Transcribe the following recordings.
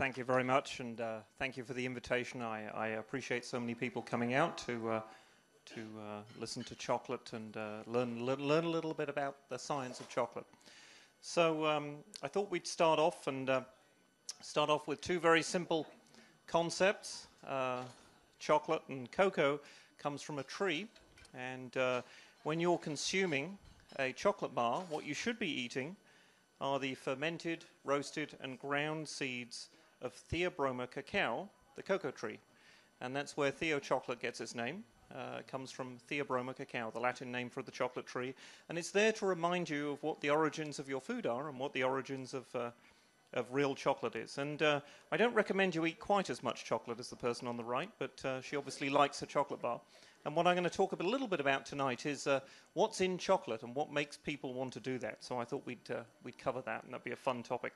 thank you very much, and uh, thank you for the invitation. I, I, appreciate so many people coming out to uh, to uh, listen to chocolate and uh, learn learn a little bit about the science of chocolate. So um, I thought we'd start off and uh, start off with two very simple concepts. Uh, chocolate and cocoa comes from a tree, and when you're consuming a chocolate bar, what you should be eating are the fermented, roasted, and ground seeds of Theobroma cacao, the cocoa tree. And that's where Theo chocolate gets its name. Uh, it comes from Theobroma cacao, the Latin name for the chocolate tree. And it's there to remind you of what the origins of your food are and what the origins of, uh, of real chocolate is. And uh, I don't recommend you eat quite as much chocolate as the person on the right, but uh, she obviously likes a chocolate bar. And what I'm going to talk a little bit about tonight is uh, what's in chocolate and what makes people want to do that. So I thought we'd, uh, we'd cover that, and that'd be a fun topic.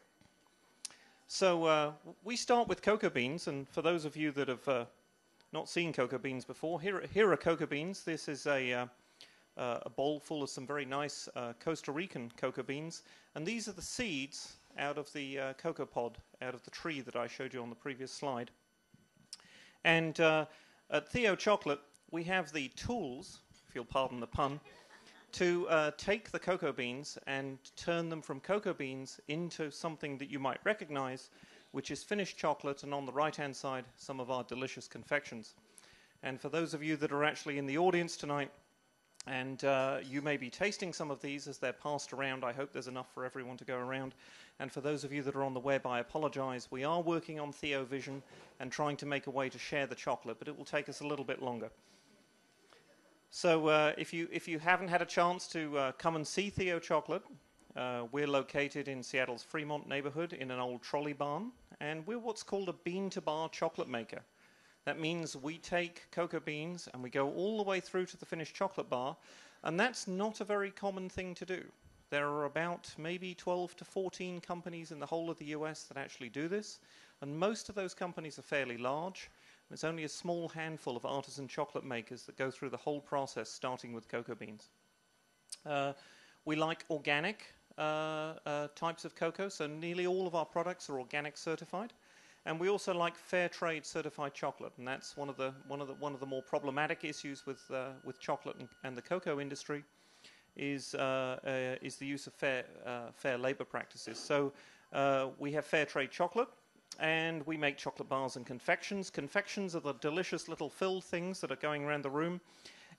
So uh, we start with cocoa beans, and for those of you that have uh, not seen cocoa beans before, here, here are cocoa beans. This is a, uh, uh, a bowl full of some very nice Costa Rican cocoa beans, and these are the seeds out of the cocoa pod, out of the tree that I showed you on the previous slide. And at Theo Chocolate, we have the tools, if you'll pardon the pun, to uh, take the cocoa beans and turn them from cocoa beans into something that you might recognize, which is finished chocolate, and on the right hand side, some of our delicious confections. And for those of you that are actually in the audience tonight, and uh, you may be tasting some of these as they're passed around. I hope there's enough for everyone to go around. And for those of you that are on the web, I apologize. We are working on TheoVision and trying to make a way to share the chocolate, but it will take us a little bit longer. So uh, if, you, if you haven't had a chance to uh, come and see Theo Chocolate, uh, we're located in Seattle's Fremont neighborhood in an old trolley barn, and we're what's called a bean to bar chocolate maker. That means we take cocoa beans and we go all the way through to the finished chocolate bar, and that's not a very common thing to do. There are about maybe 12 to 14 companies in the whole of the US that actually do this, and most of those companies are fairly large. There's only a small handful of artisan chocolate makers that go through the whole process, starting with cocoa beans. Uh, we like organic uh, uh, types of cocoa, so nearly all of our products are organic certified. And we also like fair trade certified chocolate, and that's one of the one of the one of the more problematic issues with uh, with chocolate and, and, the cocoa industry, is uh, is the use of fair fair labor practices. So we have fair trade chocolate, and we make chocolate bars and confections. Confections are the delicious little filled things that are going around the room.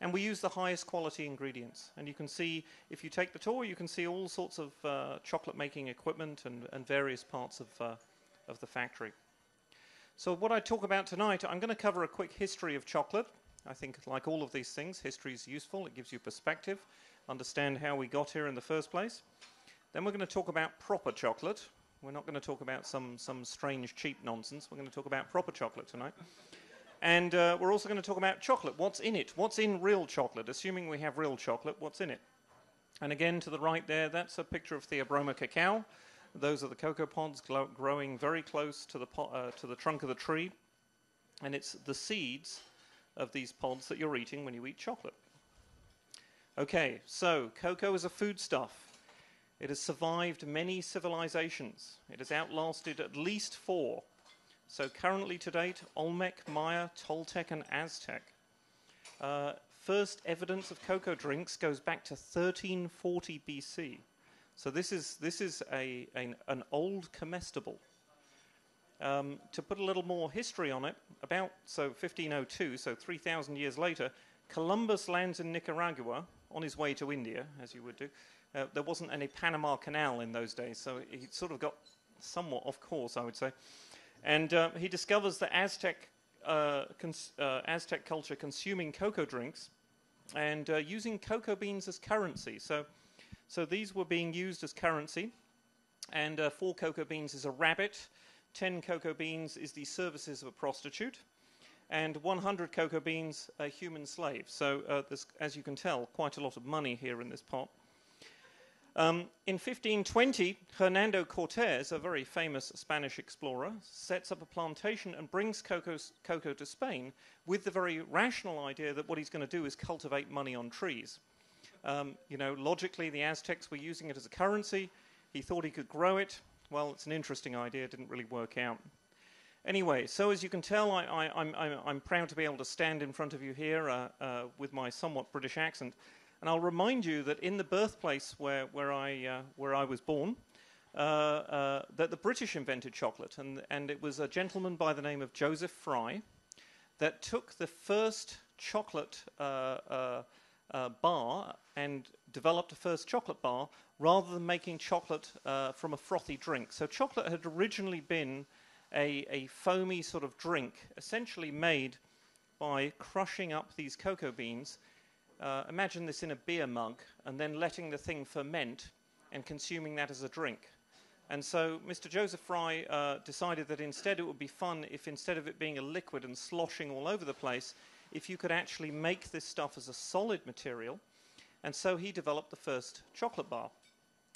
And we use the highest quality ingredients. And you can see, if you take the tour, you can see all sorts of uh, chocolate making equipment and, and various parts of, uh, of the factory. So, what I talk about tonight, I'm going to cover a quick history of chocolate. I think, like all of these things, history is useful. It gives you perspective, understand how we got here in the first place. Then we're going to talk about proper chocolate, we're not going to talk about some, some strange, cheap nonsense. We're going to talk about proper chocolate tonight. And uh, we're also going to talk about chocolate. What's in it? What's in real chocolate? Assuming we have real chocolate, what's in it? And again, to the right there, that's a picture of Theobroma cacao. Those are the cocoa pods growing very close to the, uh, to the trunk of the tree. And it's the seeds of these pods that you're eating when you eat chocolate. Okay, so cocoa is a foodstuff. It has survived many civilizations. It has outlasted at least four. So, currently to date, Olmec, Maya, Toltec, and Aztec. Uh, first evidence of cocoa drinks goes back to 1340 BC. So, this is, this is a, a an old comestible. Um, to put a little more history on it, about so 1502, so 3,000 years later, Columbus lands in Nicaragua on his way to India, as you would do. Uh, there wasn't any Panama Canal in those days, so he sort of got somewhat off course, I would say. And uh, he discovers the Aztec, uh, uh, Aztec culture consuming cocoa drinks and uh, using cocoa beans as currency. So, so these were being used as currency, and uh, four cocoa beans is a rabbit, 10 cocoa beans is the services of a prostitute, and 100 cocoa beans a human slave. So, there's, as you can tell, quite a lot of money here in this pot. Um, in 1520, Hernando Cortes, a very famous Spanish explorer, sets up a plantation and brings cocoa, to Spain with the very rational idea that what he's going to do is cultivate money on trees. Um, you know, logically, the Aztecs were using it as a currency. He thought he could grow it. Well, it's an interesting idea, it didn't really work out. Anyway, so as you can tell, I, I'm proud to be able to stand in front of you here uh, uh, with my somewhat British accent. And I'll remind you that in the birthplace where, where, I, uh, where I was born, uh, uh, that the British invented chocolate. And, and it was a gentleman by the name of Joseph Fry that took the first chocolate uh, bar and developed a first chocolate bar rather than making chocolate from a frothy drink. So chocolate had originally been a, a foamy sort of drink, essentially made by crushing up these cocoa beans. Uh, imagine this in a beer mug and then letting the thing ferment and consuming that as a drink. And so Mr. Joseph Fry uh, decided that instead it would be fun if instead of it being a liquid and sloshing all over the place, if you could actually make this stuff as a solid material. And so he developed the first chocolate bar.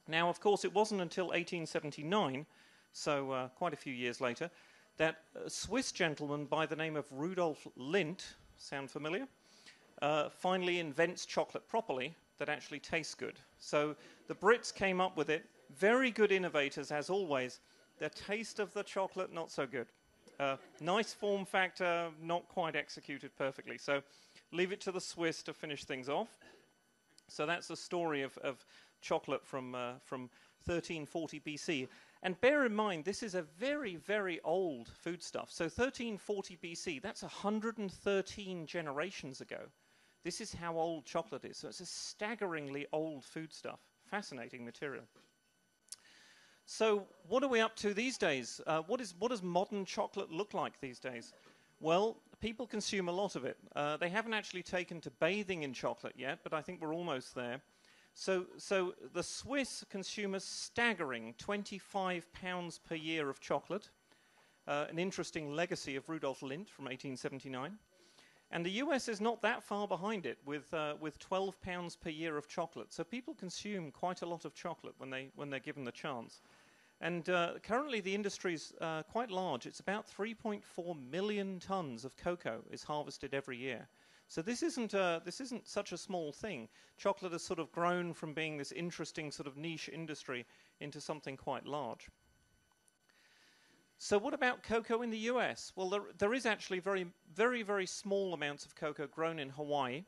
Now, of course, it wasn't until 1879 so uh, quite a few years later, that a Swiss gentleman by the name of Rudolf Lindt, sound familiar, uh, finally invents chocolate properly that actually tastes good. So the Brits came up with it, very good innovators as always. The taste of the chocolate, not so good. Uh, nice form factor, not quite executed perfectly. So leave it to the Swiss to finish things off. So that's the story of, of chocolate from, uh, from 1340 BC. And bear in mind, this is a very, very old foodstuff. So 1340 BC, that's 113 generations ago. This is how old chocolate is. So it's a staggeringly old foodstuff. Fascinating material. So, what are we up to these days? Uh, what, is, what does modern chocolate look like these days? Well, people consume a lot of it. Uh, they haven't actually taken to bathing in chocolate yet, but I think we're almost there. So, so the Swiss consume staggering 25 pounds per year of chocolate, uh, an interesting legacy of Rudolf Lindt from 1879. And the US is not that far behind it with, uh, with 12 pounds per year of chocolate. So people consume quite a lot of chocolate when, they, when they're given the chance. And uh, currently the industry is uh, quite large. It's about 3.4 million tons of cocoa is harvested every year. So this isn't, a, this isn't such a small thing. Chocolate has sort of grown from being this interesting sort of niche industry into something quite large. So what about cocoa in the US? Well, there, there is actually very, very, very small amounts of cocoa grown in Hawaii.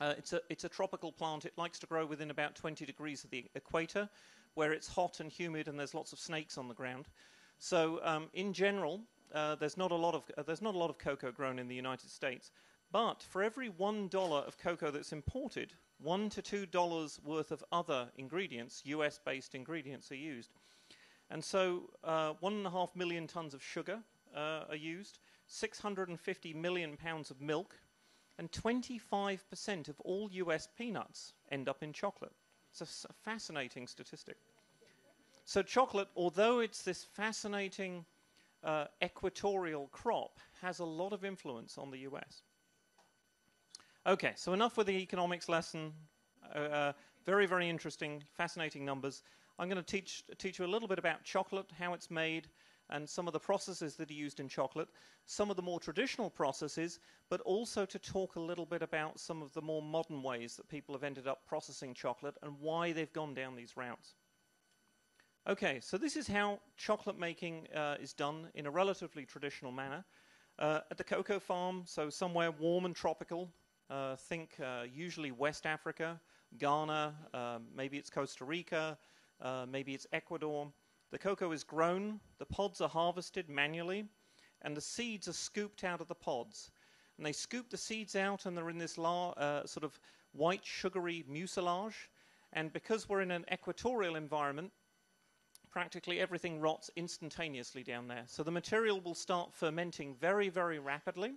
Uh, it's, a, it's a tropical plant. It likes to grow within about 20 degrees of the equator, where it's hot and humid and there's lots of snakes on the ground. So um, in general, uh, there's, not a lot of, uh, there's not a lot of cocoa grown in the United States. But for every $1 of cocoa that's imported, 1 to $2 worth of other ingredients, US based ingredients, are used. And so, uh, 1.5 million tons of sugar uh, are used, 650 million pounds of milk, and 25% of all US peanuts end up in chocolate. It's a fascinating statistic. So, chocolate, although it's this fascinating uh, equatorial crop, has a lot of influence on the US. Okay, so enough with the economics lesson. Uh, uh, very, very interesting, fascinating numbers. I'm going to teach, teach you a little bit about chocolate, how it's made, and some of the processes that are used in chocolate, some of the more traditional processes, but also to talk a little bit about some of the more modern ways that people have ended up processing chocolate and why they've gone down these routes. Okay, so this is how chocolate making uh, is done in a relatively traditional manner. Uh, at the cocoa farm, so somewhere warm and tropical, uh, think uh, usually West Africa, Ghana, uh, maybe it's Costa Rica, uh, maybe it's Ecuador. The cocoa is grown, the pods are harvested manually, and the seeds are scooped out of the pods. And they scoop the seeds out, and they're in this uh, sort of white, sugary mucilage. And because we're in an equatorial environment, practically everything rots instantaneously down there. So the material will start fermenting very, very rapidly.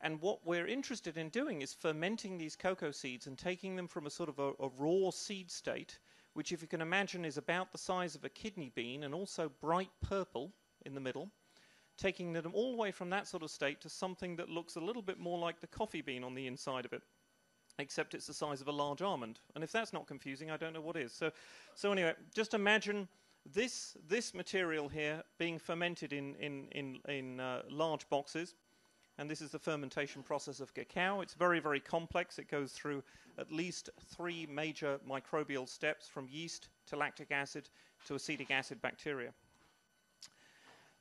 And what we're interested in doing is fermenting these cocoa seeds and taking them from a sort of a, a, raw seed state, which, if you can imagine, is about the size of a kidney bean and also bright purple in the middle, taking them all the way from that sort of state to something that looks a little bit more like the coffee bean on the inside of it, except it's the size of a large almond. And if that's not confusing, I don't know what is. So, so anyway, just imagine this, this material here being fermented in, in, in, in uh, large boxes and this is the fermentation process of cacao. It's very, very complex. It goes through at least three major microbial steps from yeast to lactic acid to acetic acid bacteria.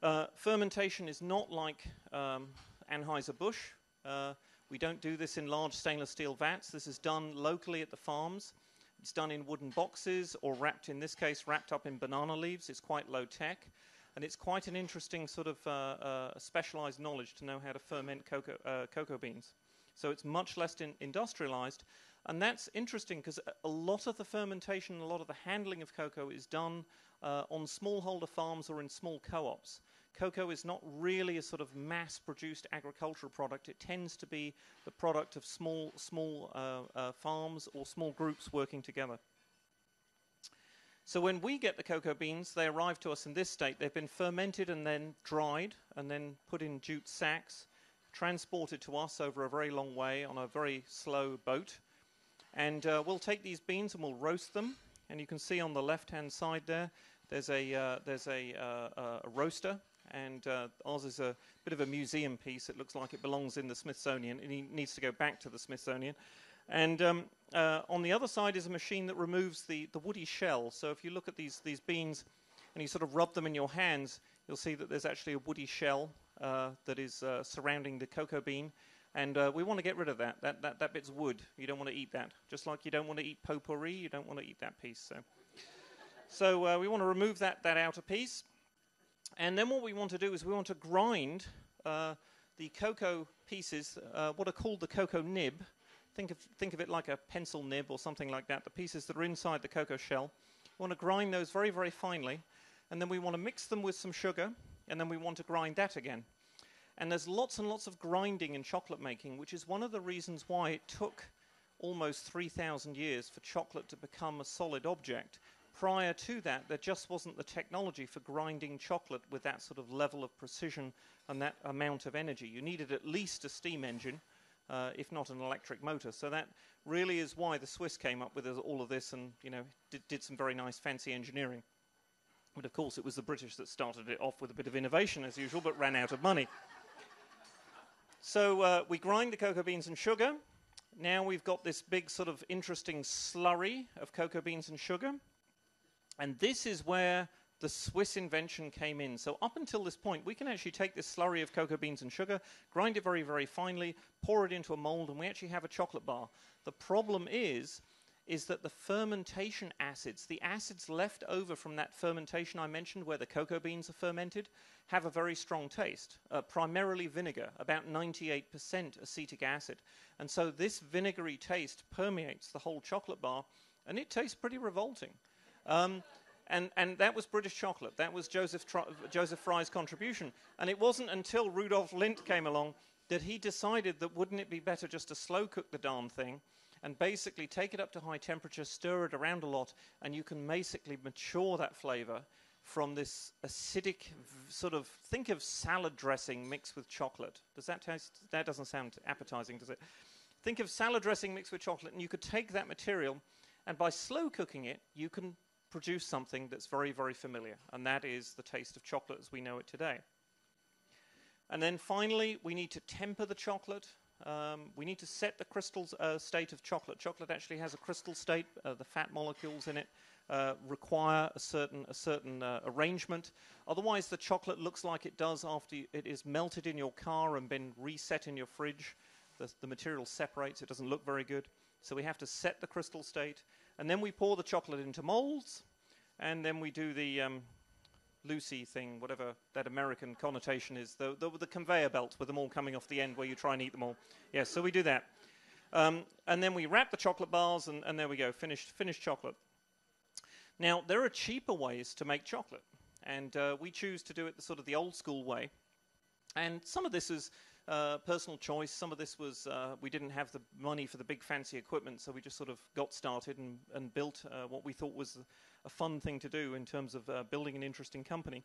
Uh, fermentation is not like um, Anheuser-Busch. Uh, we don't do this in large stainless steel vats. This is done locally at the farms. It's done in wooden boxes or wrapped, in this case, wrapped up in banana leaves. It's quite low tech. And it's quite an interesting sort of uh, uh, specialized knowledge to know how to ferment cocoa, uh, cocoa beans. So it's much less in industrialized. And that's interesting because a lot of the fermentation, a lot of the handling of cocoa is done uh, on smallholder farms or in small co ops. Cocoa is not really a sort of mass produced agricultural product. It tends to be the product of small, small uh, uh, farms or small groups working together. So when we get the cocoa beans, they arrive to us in this state. They've been fermented and then dried and then put in jute sacks, transported to us over a very long way on a very slow boat. And uh, we'll take these beans and we'll roast them. And you can see on the left-hand side there, there's a uh, there's a, uh, a, roaster, and uh, ours is a bit of a museum piece. It looks like it belongs in the Smithsonian, it needs to go back to the Smithsonian. And um, uh, on the other side is a machine that removes the, the woody shell. So if you look at these, these beans and you sort of rub them in your hands, you'll see that there's actually a woody shell uh, that is uh, surrounding the cocoa bean. And uh, we want to get rid of that. That, that. that bit's wood. You don't want to eat that. Just like you don't want to eat potpourri, you don't want to eat that piece. So, so uh, we want to remove that, that outer piece. And then what we want to do is we want to grind uh, the cocoa pieces, what are called the cocoa nib, Think of, think of it like a pencil nib or something like that, the pieces that are inside the cocoa shell. We want to grind those very, very finely, and then we want to mix them with some sugar, and then we want to grind that again. And there's lots and lots of grinding in chocolate making, which is one of the reasons why it took almost 3,000 years for chocolate to become a solid object. Prior to that, there just wasn't the technology for grinding chocolate with that sort of level of precision and that amount of energy. You needed at least a steam engine uh, if not an electric motor. So that really is why the Swiss came up with all of this and you know did, did some very nice fancy engineering. But of course, it was the British that started it off with a bit of innovation as usual, but ran out of money. So uh, we grind the cocoa beans and sugar. Now we've got this big sort of interesting slurry of cocoa beans and sugar. And this is where the Swiss invention came in. So up until this point, we can actually take this slurry of cocoa beans and sugar, grind it very, very finely, pour it into a mold, and we actually have a chocolate bar. The problem is, is that the fermentation acids, the acids left over from that fermentation I mentioned where the cocoa beans are fermented, have a very strong taste, uh, primarily vinegar, about 98% acetic acid. And so this vinegary taste permeates the whole chocolate bar, and it tastes pretty revolting. Um, and, and that was British chocolate. That was Joseph, Joseph Fry's contribution. And it wasn't until Rudolf Lindt came along that he decided that wouldn't it be better just to slow cook the darn thing and basically take it up to high temperature, stir it around a lot, and you can basically mature that flavor from this acidic sort of think of salad dressing mixed with chocolate. Does that taste? That doesn't sound appetizing, does it? Think of salad dressing mixed with chocolate, and you could take that material, and by slow cooking it, you can produce something that's very, very familiar, and that is the taste of chocolate as we know it today. And then finally, we need to temper the chocolate. Um, we need to set the crystal uh, state of chocolate. Chocolate actually has a crystal state. Uh, the fat molecules in it uh, require a certain, a certain uh, arrangement. Otherwise, the chocolate looks like it does after it is melted in your car and been reset in your fridge. The, the material separates. It doesn't look very good. So we have to set the crystal state. And then we pour the chocolate into molds, and then we do the um, Lucy thing, whatever that American connotation is, the, the, the, conveyor belt with them all coming off the end where you try and eat them all. Yes, so we do that. Um, and then we wrap the chocolate bars, and, and there we go, finished, finished chocolate. Now, there are cheaper ways to make chocolate, and uh, we choose to do it the sort of the old school way. And some of this is uh, personal choice. Some of this was uh, we didn't have the money for the big fancy equipment, so we just sort of got started and, and built uh, what we thought was a fun thing to do in terms of uh, building an interesting company.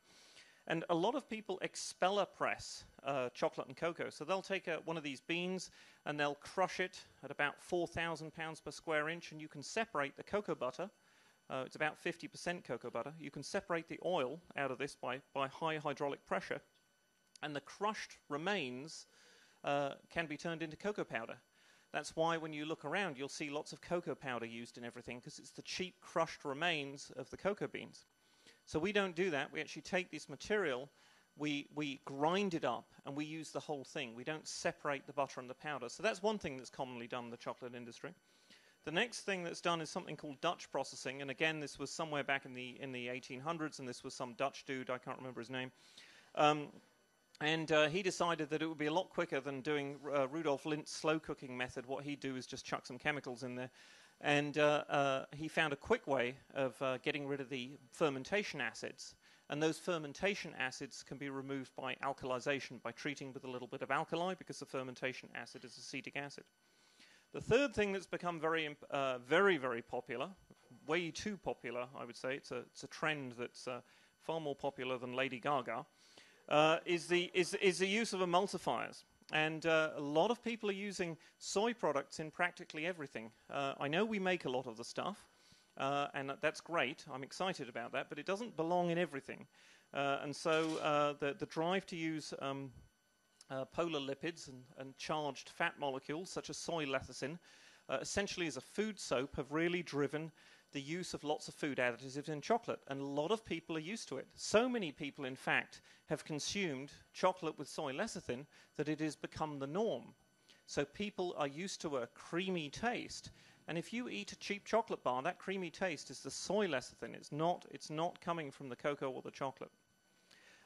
And a lot of people expeller press uh, chocolate and cocoa. So they'll take one of these beans and they'll crush it at about 4,000 pounds per square inch, and you can separate the cocoa butter. Uh, it's about 50% cocoa butter. You can separate the oil out of this by, by high hydraulic pressure and the crushed remains uh, can be turned into cocoa powder. That's why when you look around, you'll see lots of cocoa powder used in everything because it's the cheap crushed remains of the cocoa beans. So we don't do that. We actually take this material, we, we grind it up and we use the whole thing. We don't separate the butter and the powder. So that's one thing that's commonly done in the chocolate industry. The next thing that's done is something called Dutch processing, and again, this was somewhere back in the in the 1800s, and this was some Dutch dude I can't remember his name, um, and uh, he decided that it would be a lot quicker than doing uh, Rudolf slow cooking method. What he'd do is just chuck some chemicals in there, and uh, uh he found a quick way of uh, getting rid of the fermentation acids. And those fermentation acids can be removed by alkalization, by treating with a little bit of alkali, because the fermentation acid is acetic acid. The third thing that's become very, uh, very, very popular, way too popular, I would say, it's a, it's a trend that's far more popular than Lady Gaga, uh, is, the, is, is the use of emulsifiers. And uh, a lot of people are using soy products in practically everything. Uh, I know we make a lot of the stuff, uh, and that's great. I'm excited about that, but it doesn't belong in everything. and so the, the drive to use um, uh, polar lipids and, and, charged fat molecules, such as soy lecithin, uh, essentially as a food soap, have really driven the use of lots of food additives in chocolate. And a lot of people are used to it. So many people, in fact, have consumed chocolate with soy lecithin that it has become the norm. So people are used to a creamy taste. And if you eat a cheap chocolate bar, that creamy taste is the soy lecithin. It's not, it's not coming from the cocoa or the chocolate.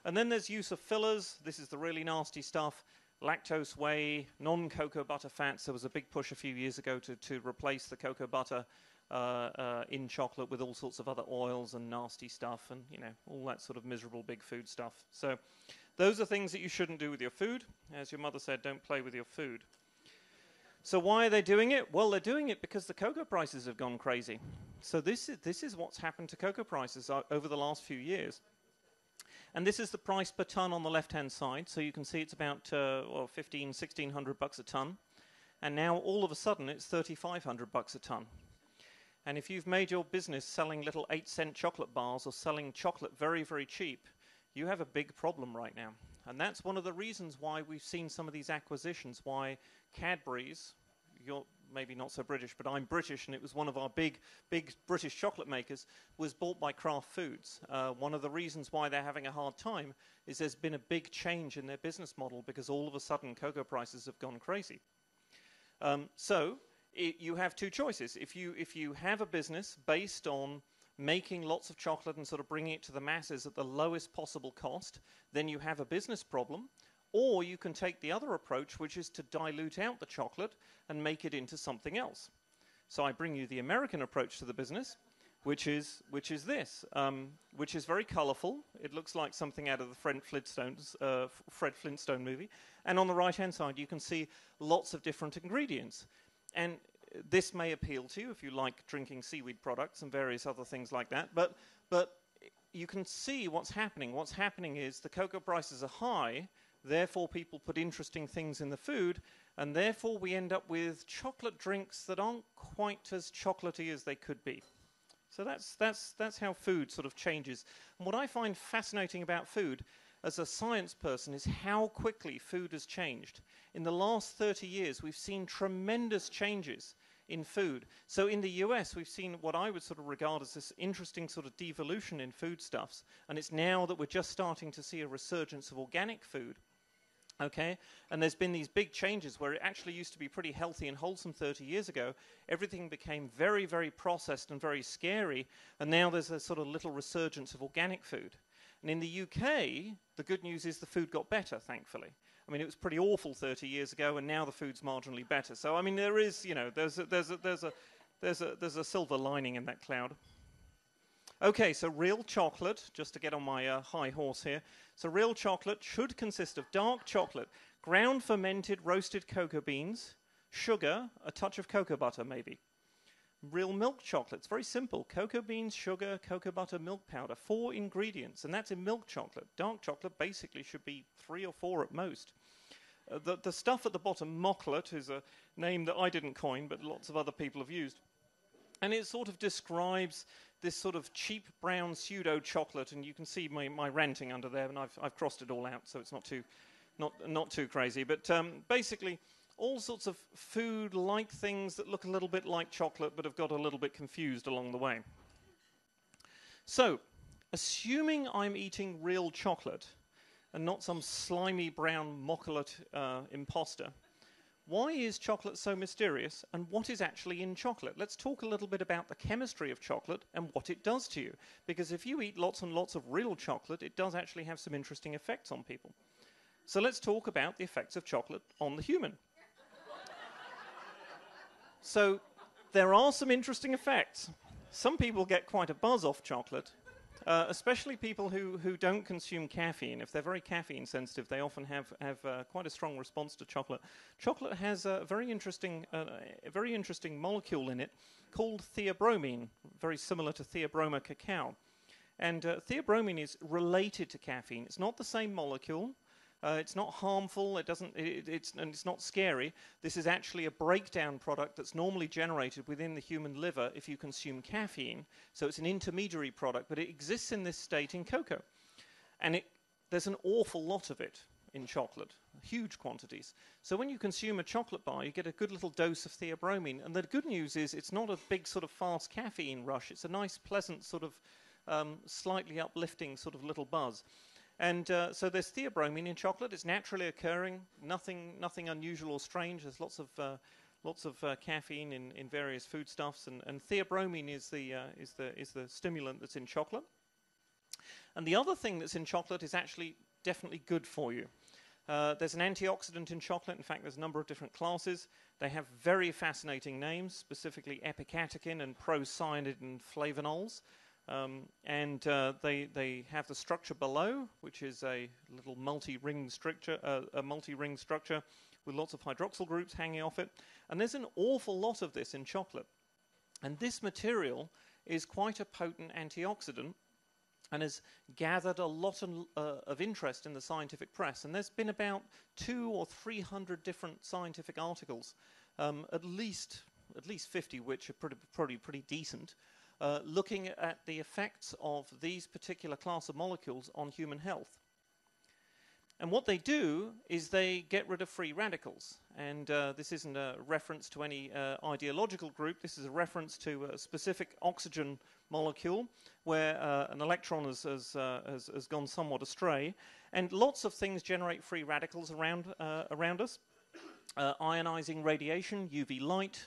And then there's use of fillers. This is the really nasty stuff. Lactose whey, non cocoa butter fats. There was a big push a few years ago to, to replace the cocoa butter uh, uh, in chocolate with all sorts of other oils and nasty stuff and, you know, all that sort of miserable big food stuff. So those are things that you shouldn't do with your food. As your mother said, don't play with your food. So why are they doing it? Well, they're doing it because the cocoa prices have gone crazy. So this is, this is what's happened to cocoa prices over the last few years. And this is the price per ton on the left-hand side. So you can see it's about uh, well, 15, 1600 bucks a ton. And now all of a sudden it's 3500 bucks a ton. And if you've made your business selling little 8 cent chocolate bars or selling chocolate very, very cheap, you have a big problem right now. And that's one of the reasons why we've seen some of these acquisitions, why Cadbury's, you're maybe not so British, but I'm British, and it was one of our big, big British chocolate makers, was bought by Kraft Foods. Uh, one of the reasons why they're having a hard time is there's been a big change in their business model because all of a sudden cocoa prices have gone crazy. Um, so it, you have two choices. If you, if you have a business based on making lots of chocolate and sort of bringing it to the masses at the lowest possible cost, then you have a business problem. Or you can take the other approach, which is to dilute out the chocolate and make it into something else. So I bring you the American approach to the business, which is, which is this, um, which is very colorful. It looks like something out of the Fred, Flintstones, uh, Fred Flintstone movie. And on the right hand side, you can see lots of different ingredients. And this may appeal to you if you like drinking seaweed products and various other things like that. But, but you can see what's happening. What's happening is the cocoa prices are high, Therefore, people put interesting things in the food, and therefore, we end up with chocolate drinks that aren't quite as chocolatey as they could be. So that's, that's, that's how food sort of changes. And what I find fascinating about food as a science person is how quickly food has changed. In the last 30 years, we've seen tremendous changes in food. So in the US, we've seen what I would sort of regard as this interesting sort of devolution in foodstuffs. And it's now that we're just starting to see a resurgence of organic food. Okay, and there's been these big changes where it actually used to be pretty healthy and wholesome 30 years ago. Everything became very, very processed and very scary, and now there's a sort of little resurgence of organic food. And in the UK, the good news is the food got better, thankfully. I mean, it was pretty awful 30 years ago, and now the food's marginally better. So, I mean, there is, you know, there's a, there's a, there's a, there's a, there's a silver lining in that cloud. Okay, so real chocolate, just to get on my uh, high horse here. So, real chocolate should consist of dark chocolate, ground fermented roasted cocoa beans, sugar, a touch of cocoa butter, maybe. Real milk chocolate, it's very simple cocoa beans, sugar, cocoa butter, milk powder. Four ingredients, and that's in milk chocolate. Dark chocolate basically should be three or four at most. Uh, the, the stuff at the bottom, mocklet, is a name that I didn't coin, but lots of other people have used. And it sort of describes this sort of cheap brown pseudo chocolate, and you can see my, my ranting under there, and I've, I've crossed it all out, so it's not too, not, not too crazy. But um, basically, all sorts of food like things that look a little bit like chocolate but have got a little bit confused along the way. So, assuming I'm eating real chocolate, and not some slimy brown mockulate uh, imposter. Why is chocolate so mysterious, and what is actually in chocolate? Let's talk a little bit about the chemistry of chocolate and what it does to you. Because if you eat lots and lots of real chocolate, it does actually have some interesting effects on people. So let's talk about the effects of chocolate on the human. So there are some interesting effects. Some people get quite a buzz off chocolate, uh, especially people who, who don't consume caffeine. If they're very caffeine sensitive, they often have, have uh, quite a strong response to chocolate. Chocolate has a very interesting, uh, a very interesting molecule in it called theobromine, very similar to Theobroma cacao. And uh, theobromine is related to caffeine. It's not the same molecule, uh, it's not harmful. It doesn't. It, it's and it's not scary. This is actually a breakdown product that's normally generated within the human liver if you consume caffeine. So it's an intermediary product, but it exists in this state in cocoa, and it, there's an awful lot of it in chocolate, huge quantities. So when you consume a chocolate bar, you get a good little dose of theobromine. And the good news is it's not a big sort of fast caffeine rush. It's a nice, pleasant sort of um, slightly uplifting sort of little buzz. And uh, so there's theobromine in chocolate. It's naturally occurring, nothing, nothing unusual or strange. There's lots of, uh, lots of uh, caffeine in, in various foodstuffs, and, and theobromine is the, uh, is, the, is the stimulant that's in chocolate. And the other thing that's in chocolate is actually definitely good for you. Uh, there's an antioxidant in chocolate. In fact, there's a number of different classes. They have very fascinating names, specifically epicatechin and procyanidin flavonols. Um, and uh, they, they have the structure below, which is a little multi-ring structure, uh, a multi-ring structure with lots of hydroxyl groups hanging off it. And there's an awful lot of this in chocolate. And this material is quite a potent antioxidant and has gathered a lot of, uh, of, interest in the scientific press. And there's been about two or three hundred different scientific articles, um, at least at least 50, which are pretty, probably pretty decent, uh, looking at the effects of these particular class of molecules on human health. And what they do is they get rid of free radicals. And uh, this isn't a reference to any uh, ideological group, this is a reference to a specific oxygen molecule where uh, an electron has, has, uh, has, has, gone somewhat astray. And lots of things generate free radicals around, uh, around us. ionizing radiation, UV light,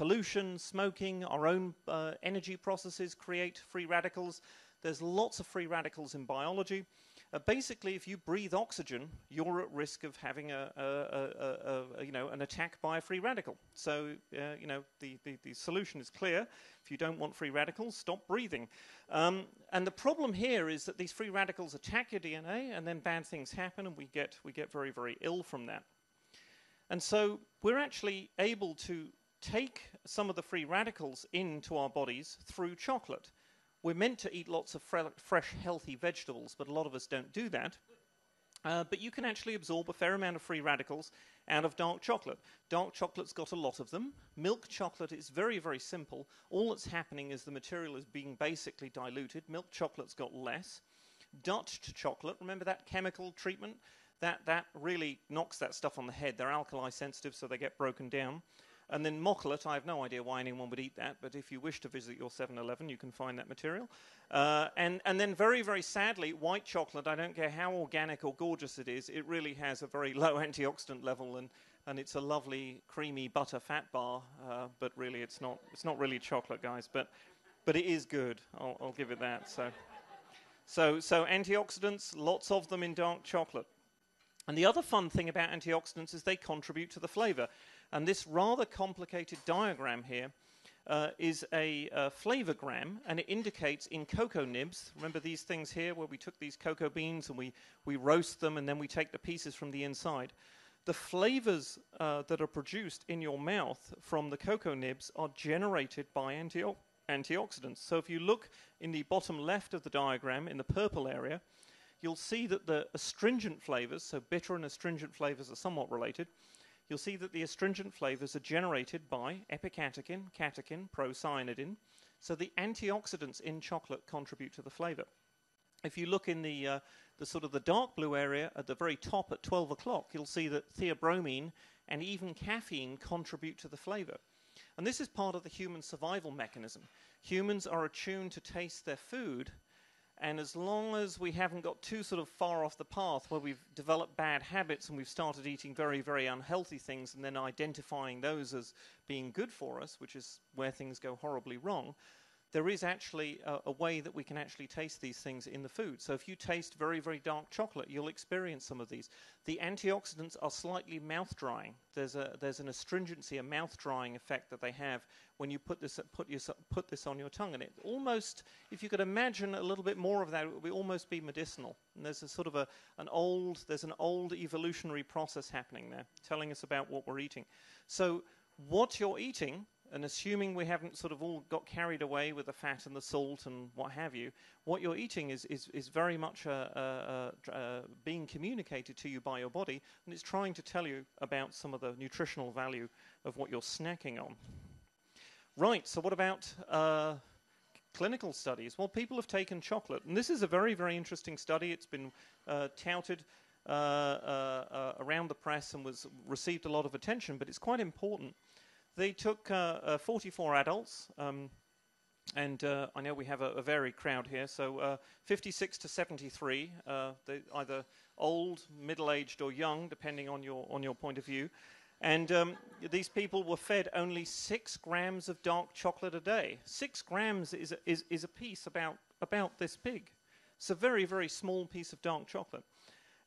pollution, smoking, our own uh, energy processes create free radicals. There's lots of free radicals in biology. Uh, basically, if you breathe oxygen, you're at risk of having a, a, a, you know, an attack by a free radical. So, uh, you know, the, the, the, solution is clear. If you don't want free radicals, stop breathing. Um, and the problem here is that these free radicals attack your DNA, and then bad things happen, and we get, we get very, very ill from that. And so we're actually able to take some of the free radicals into our bodies through chocolate. We're meant to eat lots of fre- fresh, healthy vegetables, but a lot of us don't do that. Uh, but you can actually absorb a fair amount of free radicals out of dark chocolate. Dark chocolate's got a lot of them. Milk chocolate is very, very simple. All that's happening is the material is being basically diluted. Milk chocolate's got less. Dutch chocolate, remember that chemical treatment? That, that really knocks that stuff on the head. They're alkali sensitive, so they get broken down. And then mockulate, I have no idea why anyone would eat that, but if you wish to visit your 7 Eleven, you can find that material. Uh, and, and then, very, very sadly, white chocolate, I don't care how organic or gorgeous it is, it really has a very low antioxidant level, and, and it's a lovely, creamy butter fat bar, uh, but really, it's not, it's not really chocolate, guys. But, but it is good, I'll, I'll give it that. So, so, so, antioxidants, lots of them in dark chocolate. And the other fun thing about antioxidants is they contribute to the flavor. And this rather complicated diagram here uh, is a uh, flavogram, and it indicates in cocoa nibs. Remember these things here where we took these cocoa beans and we, we roast them and then we take the pieces from the inside. The flavors uh, that are produced in your mouth from the cocoa nibs are generated by antio- antioxidants. So if you look in the bottom left of the diagram, in the purple area, you'll see that the astringent flavors, so bitter and astringent flavors are somewhat related, you'll see that the astringent flavors are generated by epicatechin, catechin, procyanidin. So the antioxidants in chocolate contribute to the flavor. If you look in the, uh, the sort of the dark blue area at the very top at 12 o'clock, you'll see that theobromine and even caffeine contribute to the flavor. And this is part of the human survival mechanism. Humans are attuned to taste their food And as long as we haven't got too sort of far off the path where we've developed bad habits and we've started eating very, very unhealthy things and then identifying those as being good for us, which is where things go horribly wrong, there is actually a, a, way that we can actually taste these things in the food. So if you taste very, very dark chocolate, you'll experience some of these. The antioxidants are slightly mouth drying. There's, a, there's an astringency, a mouth drying effect that they have when you put this, put, your, put this on your tongue. And it almost, if you could imagine a little bit more of that, it would almost be medicinal. And there's a sort of a, an old, there's an old evolutionary process happening there, telling us about what we're eating. So what you're eating and assuming we haven't sort of all got carried away with the fat and the salt and what have you, what you're eating is, is, is very much uh, uh, uh, being communicated to you by your body, and it's trying to tell you about some of the nutritional value of what you're snacking on. Right, so what about uh, clinical studies? Well, people have taken chocolate, and this is a very, very interesting study. It's been uh, touted. Uh, around the press and was received a lot of attention, but it's quite important they took uh, uh, 44 adults, um, and uh, I know we have a, a varied crowd here, so 56 to 73, either old, middle-aged, or young, depending on your on your point of view. And um, these people were fed only six grams of dark chocolate a day. Six grams is a, is, is a piece about, about this big. It's a very, very small piece of dark chocolate.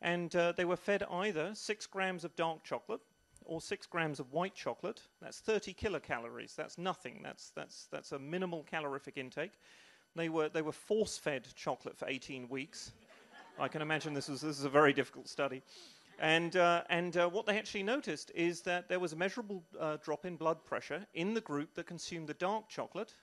And uh, they were fed either six grams of dark chocolate, or six grams of white chocolate. That's 30 kilocalories. That's nothing. That's, that's, that's a minimal calorific intake. They were, they were force fed chocolate for 18 weeks. I can imagine this, was, this is a very difficult study. And, uh, and uh, what they actually noticed is that there was a measurable uh, drop in blood pressure in the group that consumed the dark chocolate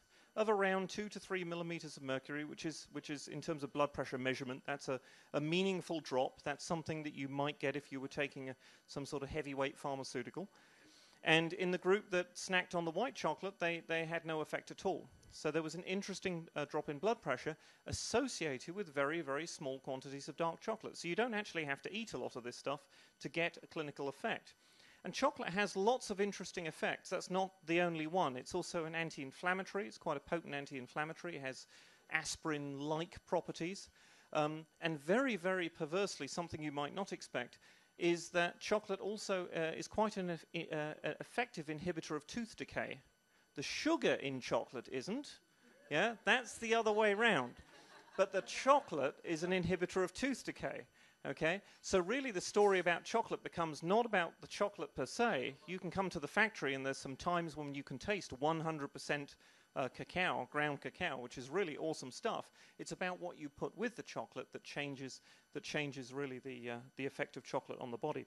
of around two to three millimeters of mercury, which is, which is in terms of blood pressure measurement, that's a, a meaningful drop. That's something that you might get if you were taking a, some sort of heavyweight pharmaceutical. And in the group that snacked on the white chocolate, they, they had no effect at all. So there was an interesting uh, drop in blood pressure associated with very, very small quantities of dark chocolate. So you don't actually have to eat a lot of this stuff to get a clinical effect. And chocolate has lots of interesting effects. That's not the only one. It's also an anti inflammatory, it's quite a potent anti inflammatory. It has aspirin like properties. Um, and very, very perversely, something you might not expect is that chocolate also uh, is quite an uh, uh, effective inhibitor of tooth decay. The sugar in chocolate isn't. Yeah, that's the other way around. But the chocolate is an inhibitor of tooth decay. Okay? So really the story about chocolate becomes not about the chocolate per se. You can come to the factory and there's some times when you can taste 100% uh, cacao, ground cacao, which is really awesome stuff. It's about what you put with the chocolate that changes that changes really the uh, the effect of chocolate on the body.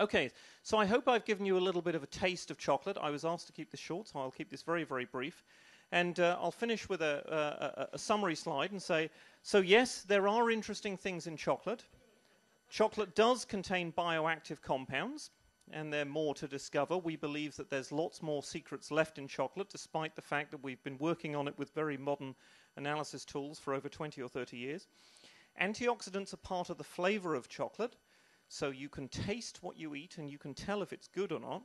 Okay, so I hope I've given you a little bit of a taste of chocolate. I was asked to keep this short, so I'll keep this very, very brief. And uh, I'll finish with a, a, a summary slide and say so, yes, there are interesting things in chocolate. Chocolate does contain bioactive compounds, and there are more to discover. We believe that there's lots more secrets left in chocolate, despite the fact that we've been working on it with very modern analysis tools for over 20 or 30 years. Antioxidants are part of the flavor of chocolate, so you can taste what you eat and you can tell if it's good or not.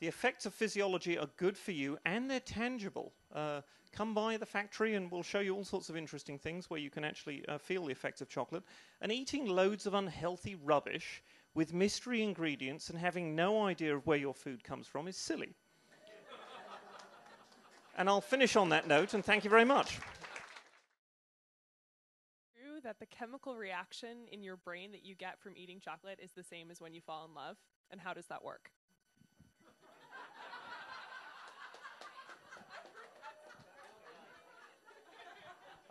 The effects of physiology are good for you and they're tangible. Uh, come by the factory and we'll show you all sorts of interesting things where you can actually uh, feel the effects of chocolate. And eating loads of unhealthy rubbish with mystery ingredients and having no idea of where your food comes from is silly. and I'll finish on that note and thank you very much. That the chemical reaction in your brain that you get from eating chocolate is the same as when you fall in love? And how does that work?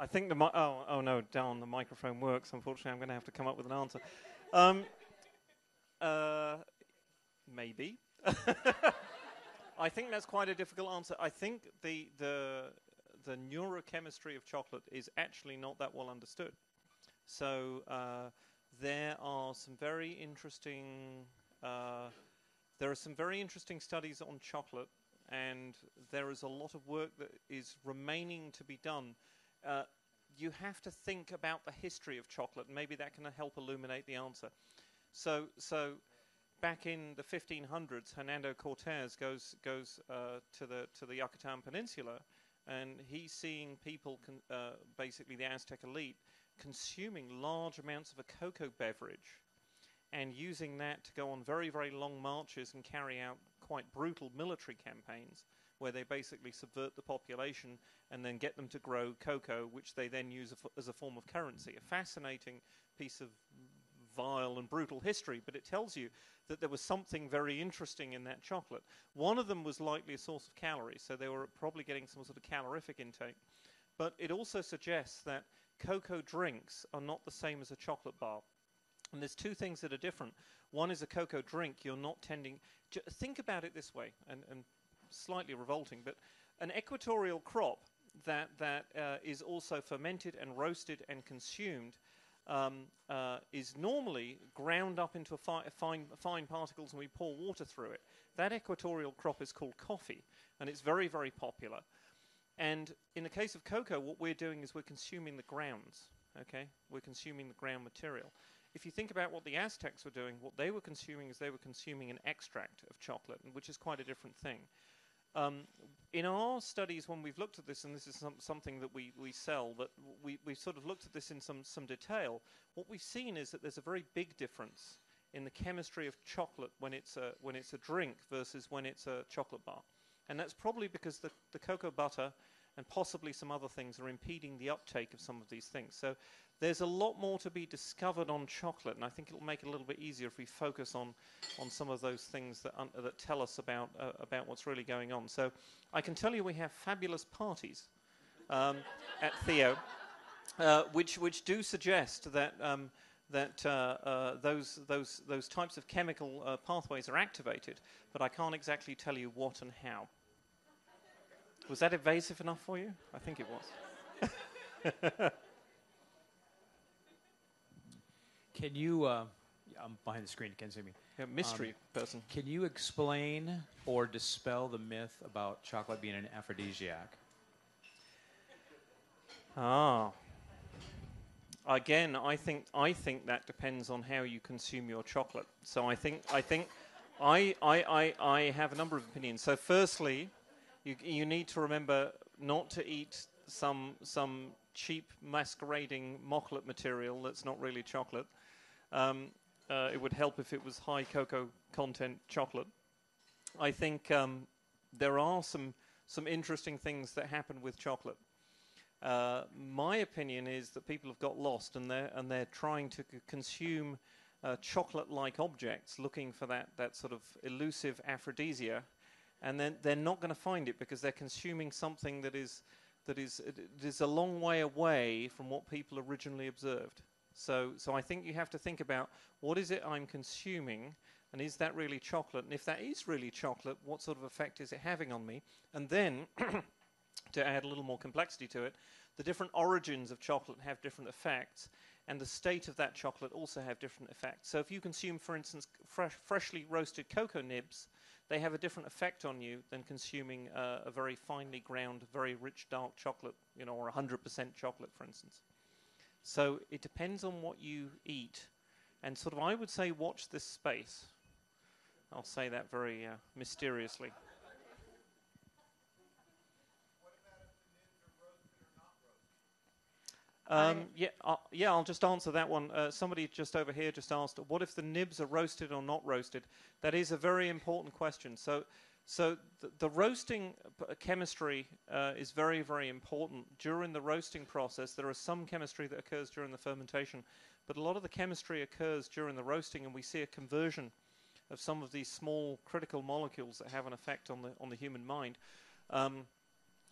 I think the mi- oh oh no, down the microphone works. Unfortunately, I'm going to have to come up with an answer. Um, uh, maybe. I think that's quite a difficult answer. I think the the the neurochemistry of chocolate is actually not that well understood. So uh, there are some very interesting uh, there are some very interesting studies on chocolate, and there is a lot of work that is remaining to be done uh, you have to think about the history of chocolate, and maybe that can help illuminate the answer. So, so back in the 1500s, Hernando Cortez goes goes uh, to the to the Yucatan Peninsula, and he's seeing people, uh, basically the Aztec elite, consuming large amounts of a cocoa beverage and using that to go on very, very long marches and carry out quite brutal military campaigns where they basically subvert the population and then get them to grow cocoa, which they then use as a form of currency. A fascinating piece of vile and brutal history, but it tells you that there was something very interesting in that chocolate. One of them was likely a source of calories, so they were probably getting some sort of calorific intake. But it also suggests that cocoa drinks are not the same as a chocolate bar. And there's two things that are different. One is a cocoa drink. You're not tending. think about it this way, and, and slightly revolting, but an equatorial crop that that uh, is also fermented and roasted and consumed um, uh, is normally ground up into fi- fine fine particles, and we pour water through it. That equatorial crop is called coffee, and it's very very popular. And in the case of cocoa, what we're doing is we're consuming the grounds. Okay, we're consuming the ground material if you think about what the Aztecs were doing, what they were consuming is they were consuming an extract of chocolate, which is quite a different thing. Um, in our studies, when we've looked at this, and this is some, something that we, we sell, but we, we've sort of looked at this in some, some detail, what we've seen is that there's a very big difference in the chemistry of chocolate when it's a, when it's a drink versus when it's a chocolate bar. And that's probably because the, the cocoa butter and possibly some other things are impeding the uptake of some of these things. So there's a lot more to be discovered on chocolate, and I think it'll make it a little bit easier if we focus on, on some of those things that, un- that tell us about, uh, about what's really going on. So I can tell you we have fabulous parties um, at Theo, uh, which, which do suggest that, um, that uh, uh those, those, those types of chemical uh, pathways are activated, but I can't exactly tell you what and how. Was that evasive enough for you? I think it was. Can you? Uh, I'm behind the screen. You can't see me. Yeah, mystery um, person. Can you explain or dispel the myth about chocolate being an aphrodisiac? Ah. Again, I think I think that depends on how you consume your chocolate. So I think I think I I, I, I have a number of opinions. So firstly, you you need to remember not to eat some some cheap masquerading mocklet material that's not really chocolate. Um, uh, it would help if it was high cocoa content chocolate. I think um, there are some some interesting things that happen with chocolate. Uh, my opinion is that people have got lost and they're and they're trying to consume uh, chocolate-like objects, looking for that that sort of elusive aphrodisia, and then they're not going to find it because they're consuming something that is that is it is a long way away from what people originally observed. So, so I think you have to think about what is it I'm consuming, and is that really chocolate? And if that is really chocolate, what sort of effect is it having on me? And then, to add a little more complexity to it, the different origins of chocolate have different effects, and the state of that chocolate also have different effects. So, if you consume, for instance, fresh, freshly roasted cocoa nibs, they have a different effect on you than consuming uh, a very finely ground, very rich dark chocolate, you know, or 100% chocolate, for instance. So it depends on what you eat. And sort of, I would say, watch this space. I'll say that very uh, mysteriously. Um, yeah, uh, yeah. I'll just answer that one. Uh, somebody just over here just asked, "What if the nibs are roasted or not roasted?" That is a very important question. So, so the, the roasting uh, chemistry uh, is very, very important. During the roasting process, there is some chemistry that occurs during the fermentation, but a lot of the chemistry occurs during the roasting, and we see a conversion of some of these small critical molecules that have an effect on the on the human mind. Um,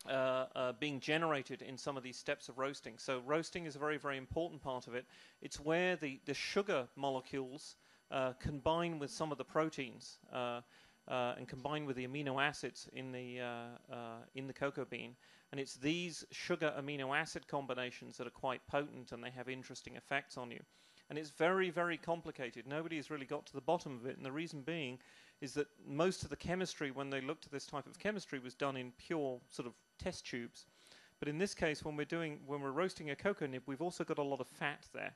uh, uh, being generated in some of these steps of roasting. So roasting is a very, very important part of it. It's where the, the sugar molecules uh, combine with some of the proteins. Uh, and combine with the amino acids in the in the cocoa bean. And it's these sugar amino acid combinations that are quite potent and they have interesting effects on you. And it's very, very complicated. Nobody has really got to the bottom of it. And the reason being is that most of the chemistry, when they looked at this type of chemistry, was done in pure sort of test tubes. But in this case, when we're doing when we're roasting a cocoa nib, we've also got a lot of fat there,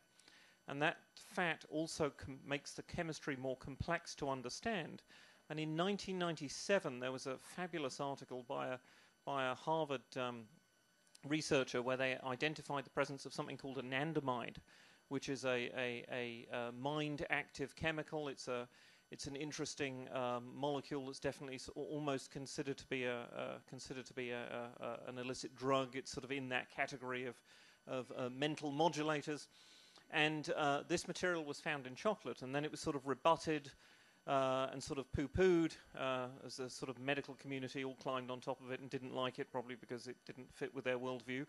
and that fat also makes the chemistry more complex to understand. And in 1997, there was a fabulous article by a, by a Harvard um, researcher where they identified the presence of something called anandamide, which is a, a, a, a mind-active chemical. It's a it's an interesting um, molecule that's definitely almost considered to be a uh, considered to be a, a, an illicit drug. It's sort of in that category of of uh, mental modulators, and uh, this material was found in chocolate, and then it was sort of rebutted. Uh, and sort of poo-pooed uh, as the sort of medical community all climbed on top of it and didn't like it, probably because it didn't fit with their worldview.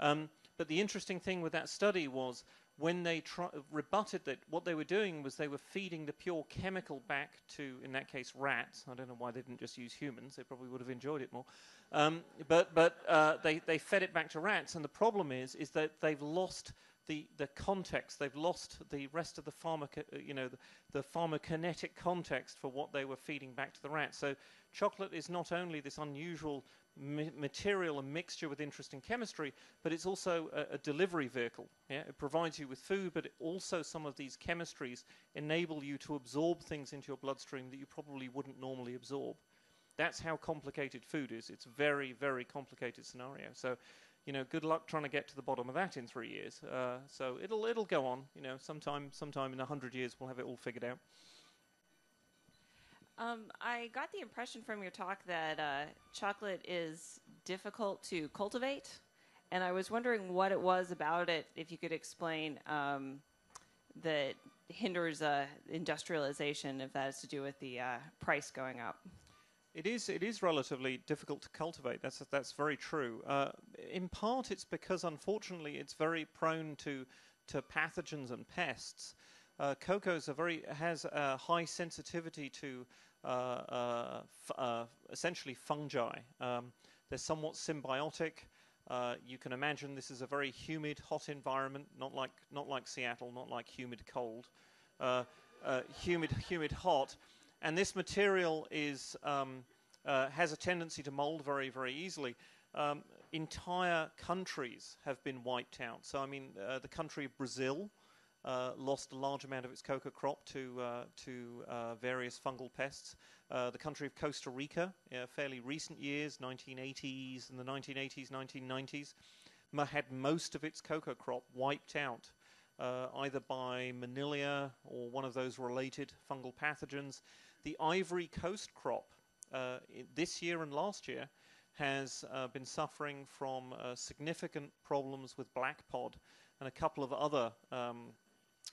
Um, but the interesting thing with that study was when they rebutted that, what they were doing was they were feeding the pure chemical back to, in that case, rats. I don't know why they didn't just use humans. They probably would have enjoyed it more. Um, but but uh, they, they fed it back to rats. And the problem is, is that they've lost the, the context. They've lost the rest of the pharmaco, uh, you know, the, the pharmacokinetic context for what they were feeding back to the rats. So chocolate is not only this unusual material and mixture with interesting chemistry, but it's also a, a, delivery vehicle. Yeah? It provides you with food, but also some of these chemistries enable you to absorb things into your bloodstream that you probably wouldn't normally absorb. That's how complicated food is. It's very, very complicated scenario. So, you know, good luck trying to get to the bottom of that in three years. Uh, so it'll it'll go on. You know, sometime sometime in a hundred years we'll have it all figured out. Um, I got the impression from your talk that uh, chocolate is difficult to cultivate, and I was wondering what it was about it, if you could explain, um, that hinders uh, industrialization, if that has to do with the uh, price going up. It is. It is relatively difficult to cultivate. That's that's very true. Uh, in part, it's because unfortunately it's very prone to to pathogens and pests. Uh, cocoa very has a high sensitivity to uh, uh, uh, essentially fungi. Um, they're somewhat symbiotic. Uh, you can imagine this is a very humid, hot environment, not like not like Seattle, not like humid, cold, uh, humid, humid, hot. And this material is um, has a tendency to mold very, very easily. Um, entire countries have been wiped out. So I mean, the country of Brazil lost a large amount of its cocoa crop to, uh, to uh, various fungal pests. Uh, the country of Costa Rica, fairly recent years, 1980s and the 1980s, 1990s, had most of its cocoa crop wiped out. Uh, either by Monilia or one of those related fungal pathogens. The Ivory Coast crop uh, this year and last year has been suffering from significant problems with black pod and a couple of other um,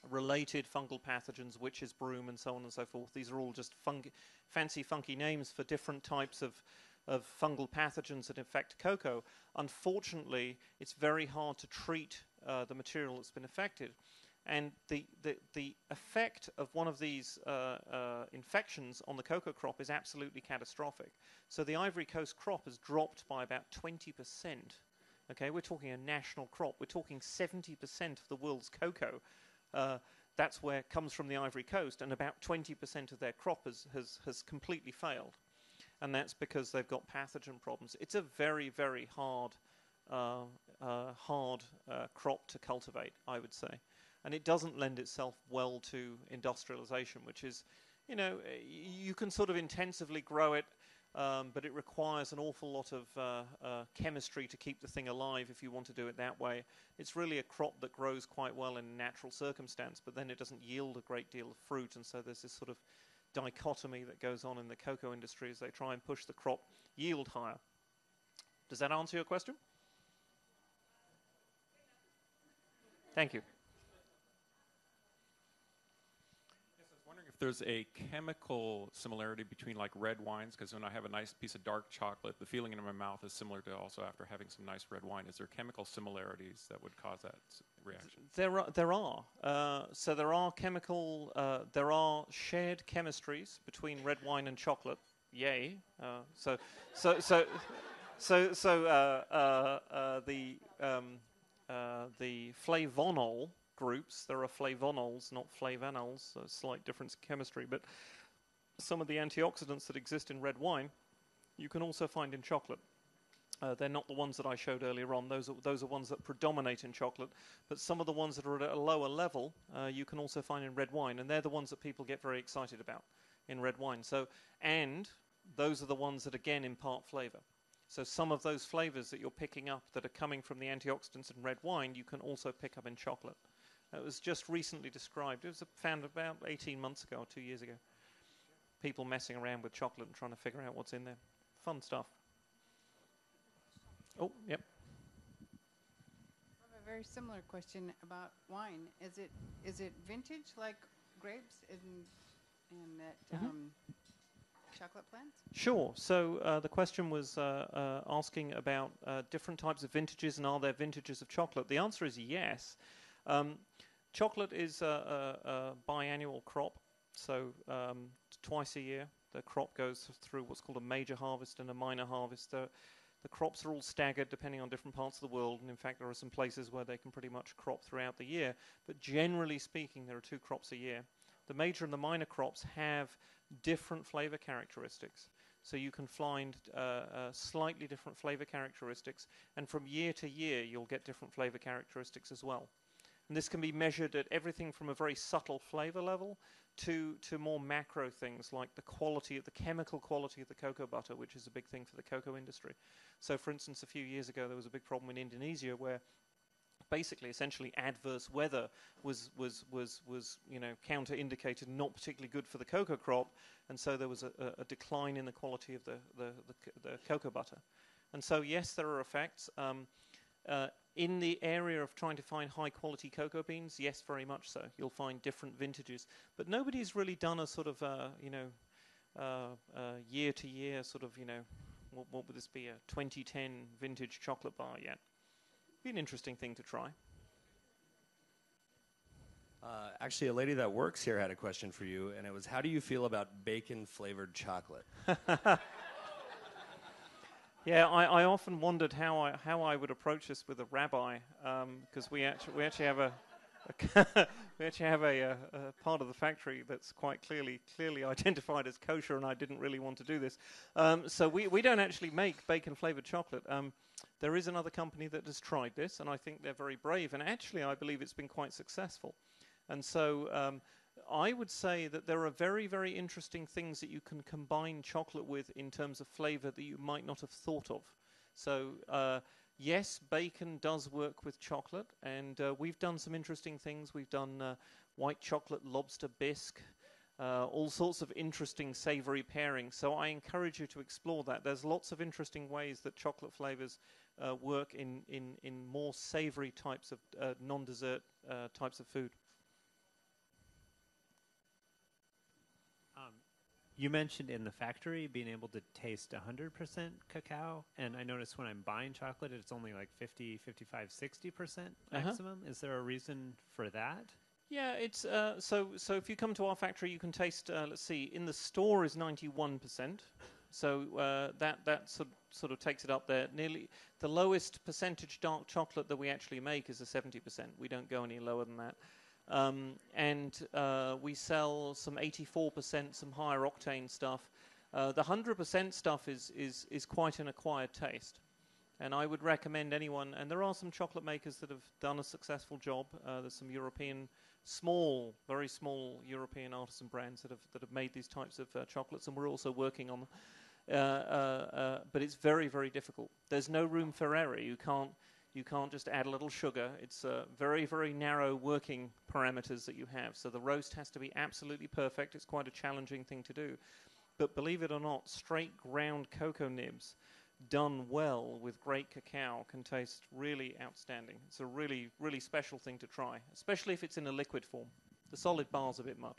related fungal pathogens, witch's broom, and so on and so forth. These are all just fancy, funky names for different types of, of fungal pathogens that infect cocoa. Unfortunately, it's very hard to treat uh, the material that's been affected. And the, the, the effect of one of these uh, uh, infections on the cocoa crop is absolutely catastrophic. So the Ivory Coast crop has dropped by about 20%. Okay, we're talking a national crop. We're talking 70% of the world's cocoa uh, that's where comes from the Ivory Coast, and about 20% of their crop has, has, has completely failed. And that's because they've got pathogen problems. It's a very, very hard, uh, uh, hard uh, crop to cultivate, I would say. And it doesn't lend itself well to industrialization, which is, you know, you can sort of intensively grow it um, but it requires an awful lot of uh, uh, chemistry to keep the thing alive if you want to do it that way. It's really a crop that grows quite well in natural circumstance, but then it doesn't yield a great deal of fruit, and so there's this sort of dichotomy that goes on in the cocoa industry as they try and push the crop yield higher. Does that answer your question? Thank you. There's a chemical similarity between like red wines because when I have a nice piece of dark chocolate, the feeling in my mouth is similar to also after having some nice red wine. Is there chemical similarities that would cause that reaction? There are. There are. Uh, so there are chemical. Uh, there are shared chemistries between red wine and chocolate. Yay! Uh, so, so, so, so, so uh, uh, uh, the um, the flavonol groups. There are flavonols, not flavanols, a slight difference in chemistry, but some of the antioxidants that exist in red wine you can also find in chocolate. Uh, they're not the ones that I showed earlier on. Those are, those are ones that predominate in chocolate. But some of the ones that are at a lower level, uh, you can also find in red wine. And they're the ones that people get very excited about in red wine. So, and those are the ones that, again, impart flavor. So some of those flavors that you're picking up that are coming from the antioxidants in red wine, you can also pick up in chocolate. It was just recently described. It was found about 18 months ago or two years ago. People messing around with chocolate and trying to figure out what's in there. Fun stuff. Oh, yep. I have a very similar question about wine. Is it is it vintage like grapes in in that Mhm. um, chocolate plants? Sure. So uh, the question was uh, uh, asking about uh, different types of vintages and are there vintages of chocolate? The answer is yes. Um, chocolate is a, a, a biannual crop, so um, twice a year the crop goes through what's called a major harvest and a minor harvest. The, the crops are all staggered depending on different parts of the world, and in fact, there are some places where they can pretty much crop throughout the year. But generally speaking, there are two crops a year. The major and the minor crops have different flavor characteristics. So you can find uh, uh, slightly different flavor characteristics, and from year to year, you'll get different flavor characteristics as well. And this can be measured at everything from a very subtle flavor level to, to more macro things like the quality, of the chemical quality of the cocoa butter, which is a big thing for the cocoa industry. So, for instance, a few years ago, there was a big problem in Indonesia where basically essentially adverse weather was was was was you know counter indicated not particularly good for the cocoa crop and so there was a, a, decline in the quality of the the, the, the cocoa butter and so yes there are effects um, uh, in the area of trying to find high quality cocoa beans yes very much so you'll find different vintages but nobody's really done a sort of uh, you know uh, uh, year to year sort of you know what, what would this be a 2010 vintage chocolate bar yet be an interesting thing to try. Uh, actually, a lady that works here had a question for you, and it was, "How do you feel about bacon flavored chocolate?" Yeah, I, I often wondered how I how I would approach this with a rabbi because we actually we actually have a, a we actually have a, a, a part of the factory that's quite clearly clearly identified as kosher, and I didn't really want to do this. Um, so we, we don't actually make bacon flavored chocolate. Um, there is another company that has tried this, and I think they're very brave. And actually, I believe it's been quite successful. And so um, I would say that there are very, very interesting things that you can combine chocolate with in terms of flavor that you might not have thought of. So, uh, yes, bacon does work with chocolate, and uh, we've done some interesting things. We've done uh, white chocolate lobster bisque. Uh, all sorts of interesting savory pairings. So I encourage you to explore that. There's lots of interesting ways that chocolate flavors uh, work in, in, in more savory types of uh, non dessert types of food. Um, you mentioned in the factory being able to taste 100% cacao, and I notice when I'm buying chocolate, it's only like 50, 55, 60% Uh-huh. maximum. Is there a reason for that? Yeah, it's uh, so. So if you come to our factory, you can taste. Uh, let's see, in the store is ninety-one percent. So uh, that that sort sort of takes it up there. Nearly the lowest percentage dark chocolate that we actually make is a seventy percent. We don't go any lower than that. Um, and uh, we sell some eighty-four percent, some higher octane stuff. Uh, the hundred percent stuff is is is quite an acquired taste. And I would recommend anyone, and there are some chocolate makers that have done a successful job. Uh, there's some European, small, very small European artisan brands that have that have made these types of uh, chocolates, and we're also working on them. Uh, uh, but it's very, very difficult. There's no room for error. You can't, you can't just add a little sugar. It's uh, very, very narrow working parameters that you have. So the roast has to be absolutely perfect. It's quite a challenging thing to do. But believe it or not, straight ground cocoa nibs done well with great cacao can taste really outstanding. It's a really, really special thing to try, especially if it's in a liquid form. The solid bar's a bit much.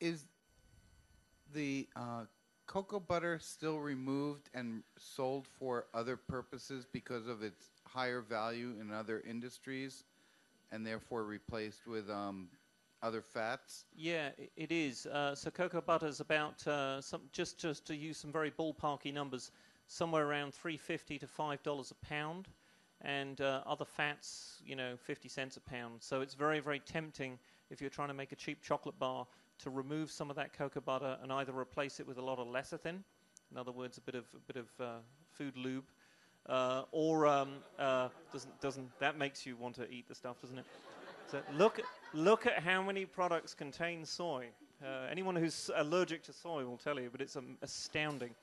Is the uh, cocoa butter still removed and sold for other purposes because of its higher value in other industries, and therefore replaced with um, other fats? Yeah, it is. Uh, so cocoa butter is about uh, some just just to use some very ballparky numbers, somewhere around three fifty to five dollars a pound, and uh, other fats, you know, fifty cents a pound. So it's very very tempting if you're trying to make a cheap chocolate bar to remove some of that cocoa butter and either replace it with a lot of lecithin, in other words, a bit of a bit of uh, food lube, uh, or um, uh, doesn't doesn't that makes you want to eat the stuff, doesn't it? So look, look at how many products contain soy. Uh, anyone who's allergic to soy will tell you, but it's um, astounding.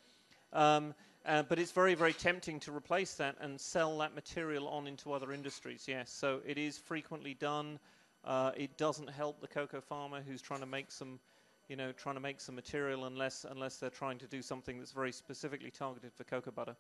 Um, uh, but it's very, very tempting to replace that and sell that material on into other industries. Yes, so it is frequently done. Uh, it doesn't help the cocoa farmer who's trying to make some, you know, trying to make some material unless unless they're trying to do something that's very specifically targeted for cocoa butter.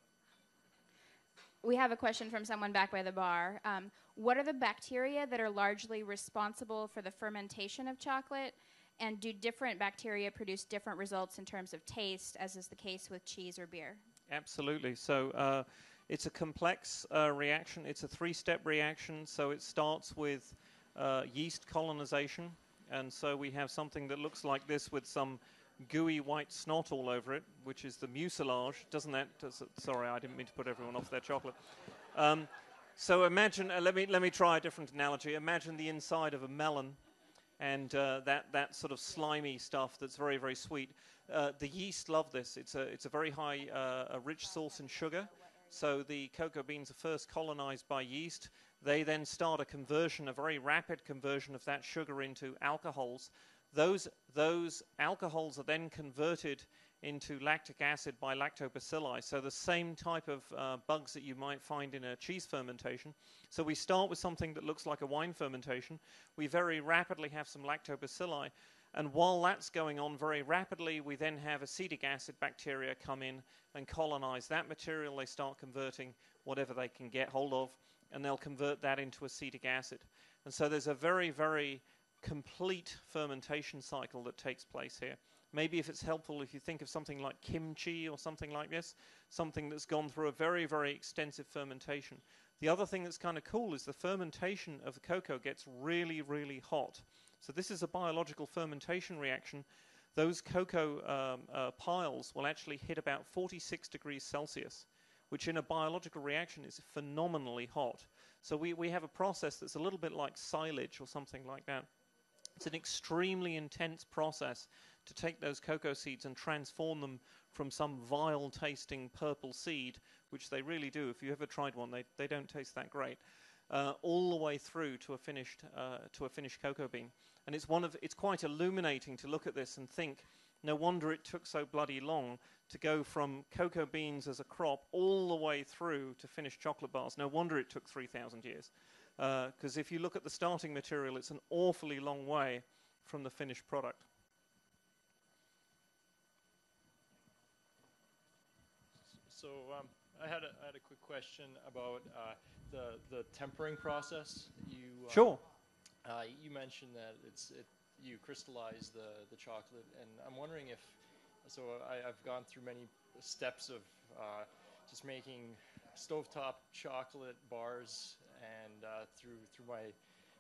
We have a question from someone back by the bar. Um, what are the bacteria that are largely responsible for the fermentation of chocolate? And do different bacteria produce different results in terms of taste, as is the case with cheese or beer? Absolutely. So uh, it's a complex uh, reaction. It's a three-step reaction. So it starts with uh, yeast colonization, and so we have something that looks like this with some gooey white snot all over it, which is the mucilage. Doesn't that? Does it, sorry, I didn't mean to put everyone off their chocolate. Um, so imagine. Uh, let me let me try a different analogy. Imagine the inside of a melon, and uh, that that sort of slimy stuff that's very very sweet. Uh, the yeast love this. It's a it's a very high uh, a rich source in sugar. So the cocoa beans are first colonized by yeast. They then start a conversion, a very rapid conversion of that sugar into alcohols. Those, those alcohols are then converted into lactic acid by lactobacilli. So the same type of uh, bugs that you might find in a cheese fermentation. So we start with something that looks like a wine fermentation. We very rapidly have some lactobacilli. And while that's going on very rapidly, we then have acetic acid bacteria come in and colonize that material. They start converting whatever they can get hold of, and they'll convert that into acetic acid. And so there's a very, very complete fermentation cycle that takes place here. Maybe if it's helpful, if you think of something like kimchi or something like this, something that's gone through a very, very extensive fermentation. The other thing that's kind of cool is the fermentation of the cocoa gets really, really hot. So this is a biological fermentation reaction. Those cocoa um, uh, piles will actually hit about 46 degrees Celsius, which in a biological reaction is phenomenally hot. So we, we have a process that's a little bit like silage or something like that. It's an extremely intense process to take those cocoa seeds and transform them from some vile tasting purple seed, which they really do. If you ever tried one, they, they don't taste that great. Uh, all the way through to a finished uh, to a finished cocoa bean, and it's one of it's quite illuminating to look at this and think. No wonder it took so bloody long to go from cocoa beans as a crop all the way through to finished chocolate bars. No wonder it took 3,000 years. Because uh, if you look at the starting material, it's an awfully long way from the finished product. So um, I, had a, I had a quick question about uh, the the tempering process. You uh, sure. Uh, you mentioned that it's it, you crystallize the the chocolate, and I'm wondering if so. I, have gone through many steps of uh, just making stovetop chocolate bars and uh, through through my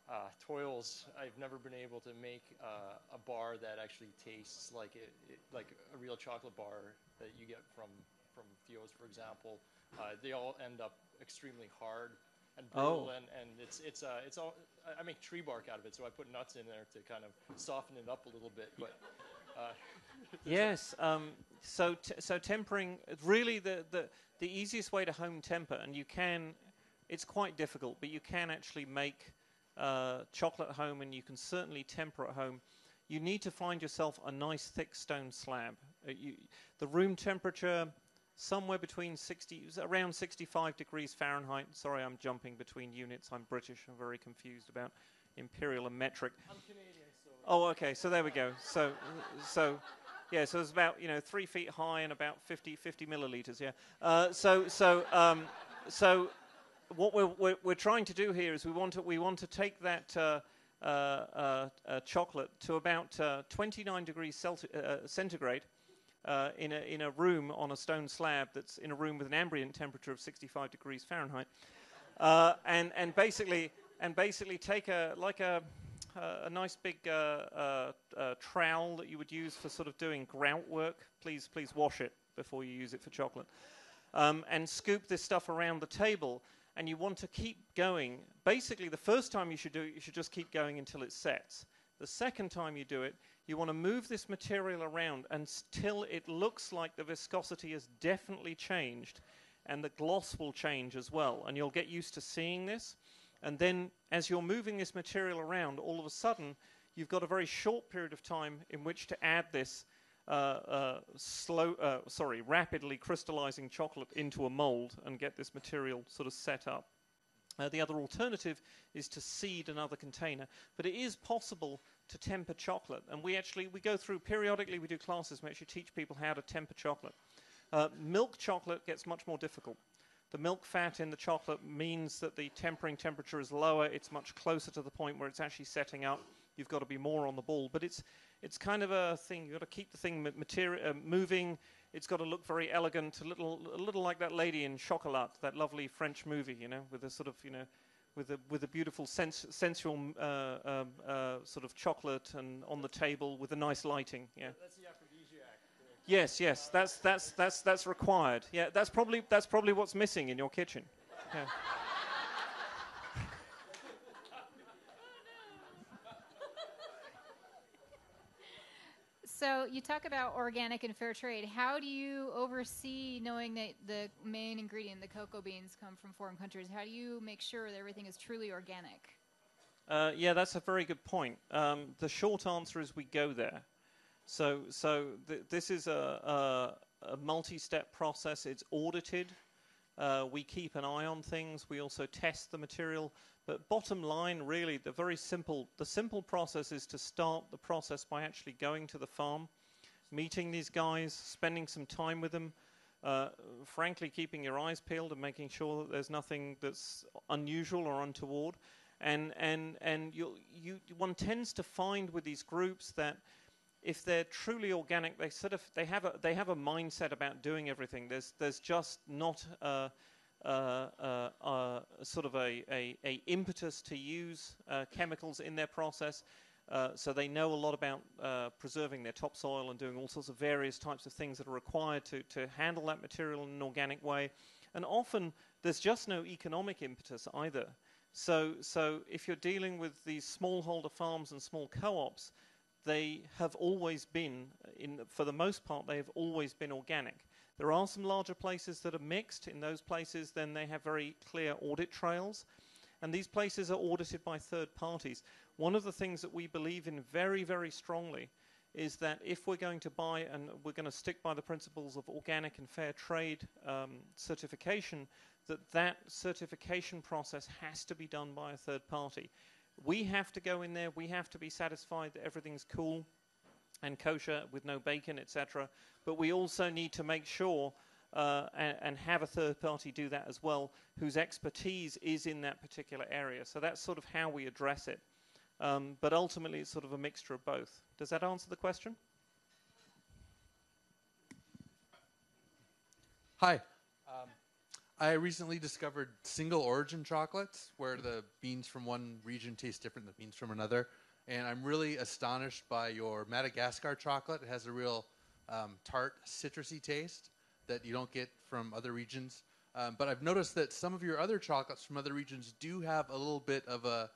uh, toils, I've never been able to make uh, a bar that actually tastes like it, it, like a real chocolate bar that you get from from Theo's, for example. Uh, they all end up extremely hard and brittle, oh. and, and it's it's uh, it's all. I make tree bark out of it, so I put nuts in there to kind of soften it up a little bit, but. Uh, yes. Um, so, t- so tempering really the, the the easiest way to home temper, and you can it's quite difficult, but you can actually make uh, chocolate at home and you can certainly temper at home. You need to find yourself a nice thick stone slab. Uh, you, the room temperature, somewhere between 60, around 65 degrees Fahrenheit. Sorry, I'm jumping between units. I'm British. I'm very confused about imperial and metric. I'm Canadian, so. Oh, okay. So there we go. So, so yeah, so it's about you know three feet high and about 50, 50 milliliters. Yeah. Uh, so so um, so what we're, we're, we're, trying to do here is we want to, we want to take that uh, uh, uh, uh chocolate to about uh, 29 degrees Celti- uh, centigrade in, a, in a room on a stone slab that's in a room with an ambient temperature of 65 degrees Fahrenheit. and, and, basically, and basically take a, like a, a nice big uh, uh, uh, trowel that you would use for sort of doing grout work. Please, please wash it before you use it for chocolate. Um, and scoop this stuff around the table and you want to keep going. Basically, the first time you should do it, you should just keep going until it sets. The second time you do it, you want to move this material around until it looks like the viscosity has definitely changed and the gloss will change as well. And you'll get used to seeing this. And then, as you're moving this material around, all of a sudden, you've got a very short period of time in which to add this uh, uh, slow, uh, sorry, rapidly crystallizing chocolate into a mold and get this material sort of set up. Uh, the other alternative is to seed another container, but it is possible to temper chocolate, and we actually we go through periodically. We do classes. We actually teach people how to temper chocolate. Uh, milk chocolate gets much more difficult. The milk fat in the chocolate means that the tempering temperature is lower. It's much closer to the point where it's actually setting up. You've got to be more on the ball, but it's it's kind of a thing. You've got to keep the thing uh, moving. It's got to look very elegant, a little, a little like that lady in Chocolat, that lovely French movie, you know, with a sort of, you know, with a with a beautiful sens- sensual uh, um, uh, sort of chocolate and on the table with a nice lighting. Yeah. That's the aphrodisiac. Yes, yes, that's that's that's that's required. Yeah, that's probably that's probably what's missing in your kitchen. Yeah. So you talk about organic and fair trade. How do you oversee knowing that the main ingredient, the cocoa beans, come from foreign countries? How do you make sure that everything is truly organic? Uh, yeah, that's a very good point. Um, the short answer is we go there. So, so th- this is a, a, a, multi-step process. It's audited. Uh, we keep an eye on things. We also test the material. But bottom line, really, the very simple, the simple process is to start the process by actually going to the farm, meeting these guys, spending some time with them, uh, frankly, keeping your eyes peeled and making sure that there's nothing that's unusual or untoward. And and and you you one tends to find with these groups that if they're truly organic, they sort of they have a they have a mindset about doing everything. There's there's just not. a, uh, uh, uh, sort of a, a, a, impetus to use uh, chemicals in their process. Uh, so they know a lot about preserving their topsoil and doing all sorts of various types of things that are required to, to handle that material in an organic way. And often there's just no economic impetus either. So, so if you're dealing with these smallholder farms and small co-ops, they have always been, in, for the most part, they have always been organic. There are some larger places that are mixed. In those places, then they have very clear audit trails. And these places are audited by third parties. One of the things that we believe in very, very strongly is that if we're going to buy and we're going to stick by the principles of organic and fair trade um, certification, that that certification process has to be done by a third party. We have to go in there, we have to be satisfied that everything's cool and kosher with no bacon, etc. But we also need to make sure uh, and, and, have a third party do that as well, whose expertise is in that particular area. So that's sort of how we address it. Um, but ultimately, it's sort of a mixture of both. Does that answer the question? Hi. I recently discovered single origin chocolates where the beans from one region taste different than the beans from another and I'm really astonished by your Madagascar chocolate. It has a real um, tart, citrusy taste that you don't get from other regions. Um, but I've noticed that some of your other chocolates from other regions do have a little bit of a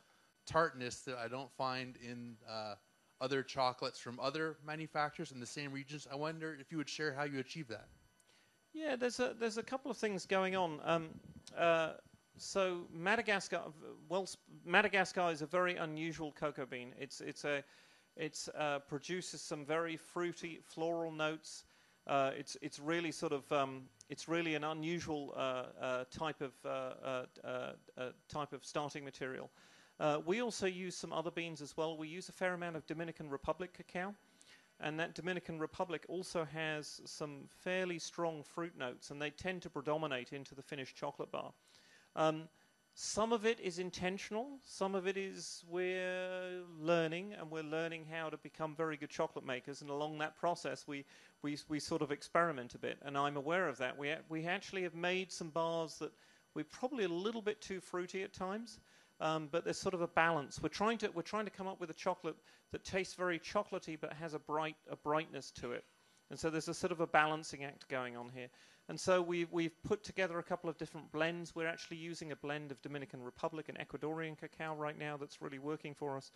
tartness that I don't find in uh, other chocolates from other manufacturers in the same regions. I wonder if you would share how you achieve that. Yeah, there's a there's a couple of things going on. Um, uh, so Madagascar, well, Madagascar is a very unusual cocoa bean. It's it's a it uh, produces some very fruity floral notes. Uh, it's it's really sort of um, it's really an unusual uh, uh type of uh, uh, type of starting material. we also use some other beans as well. We use a fair amount of Dominican Republic cacao, and that Dominican Republic also has some fairly strong fruit notes, and they tend to predominate into the finished chocolate bar. Um, some of it is intentional, some of it is we're learning, and we're learning how to become very good chocolate makers. And along that process, we, we, we sort of experiment a bit, and I'm aware of that. We, we actually have made some bars that we're probably a little bit too fruity at times. Um, but there's sort of a balance. We're trying to we're trying to come up with a chocolate that tastes very chocolatey but has a bright a brightness to it. And so there's a sort of a balancing act going on here. And so we've, we've put together a couple of different blends. We're actually using a blend of Dominican Republic and Ecuadorian cacao right now that's really working for us.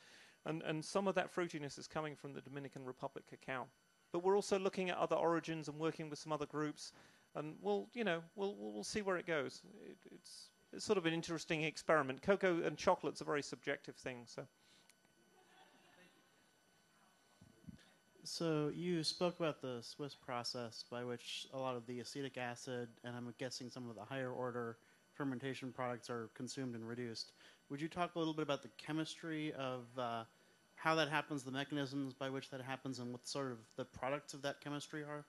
And, and some of that fruitiness is coming from the Dominican Republic cacao. But we're also looking at other origins and working with some other groups. And we'll, you know, we'll, we'll see where it goes. It, it's, it's sort of an interesting experiment. Cocoa and chocolate's a very subjective thing, so. So you spoke about the Swiss process by which a lot of the acetic acid and I'm guessing some of the higher order fermentation products are consumed and reduced. Would you talk a little bit about the chemistry of uh, how that happens, the mechanisms by which that happens, and what sort of the products of that chemistry are?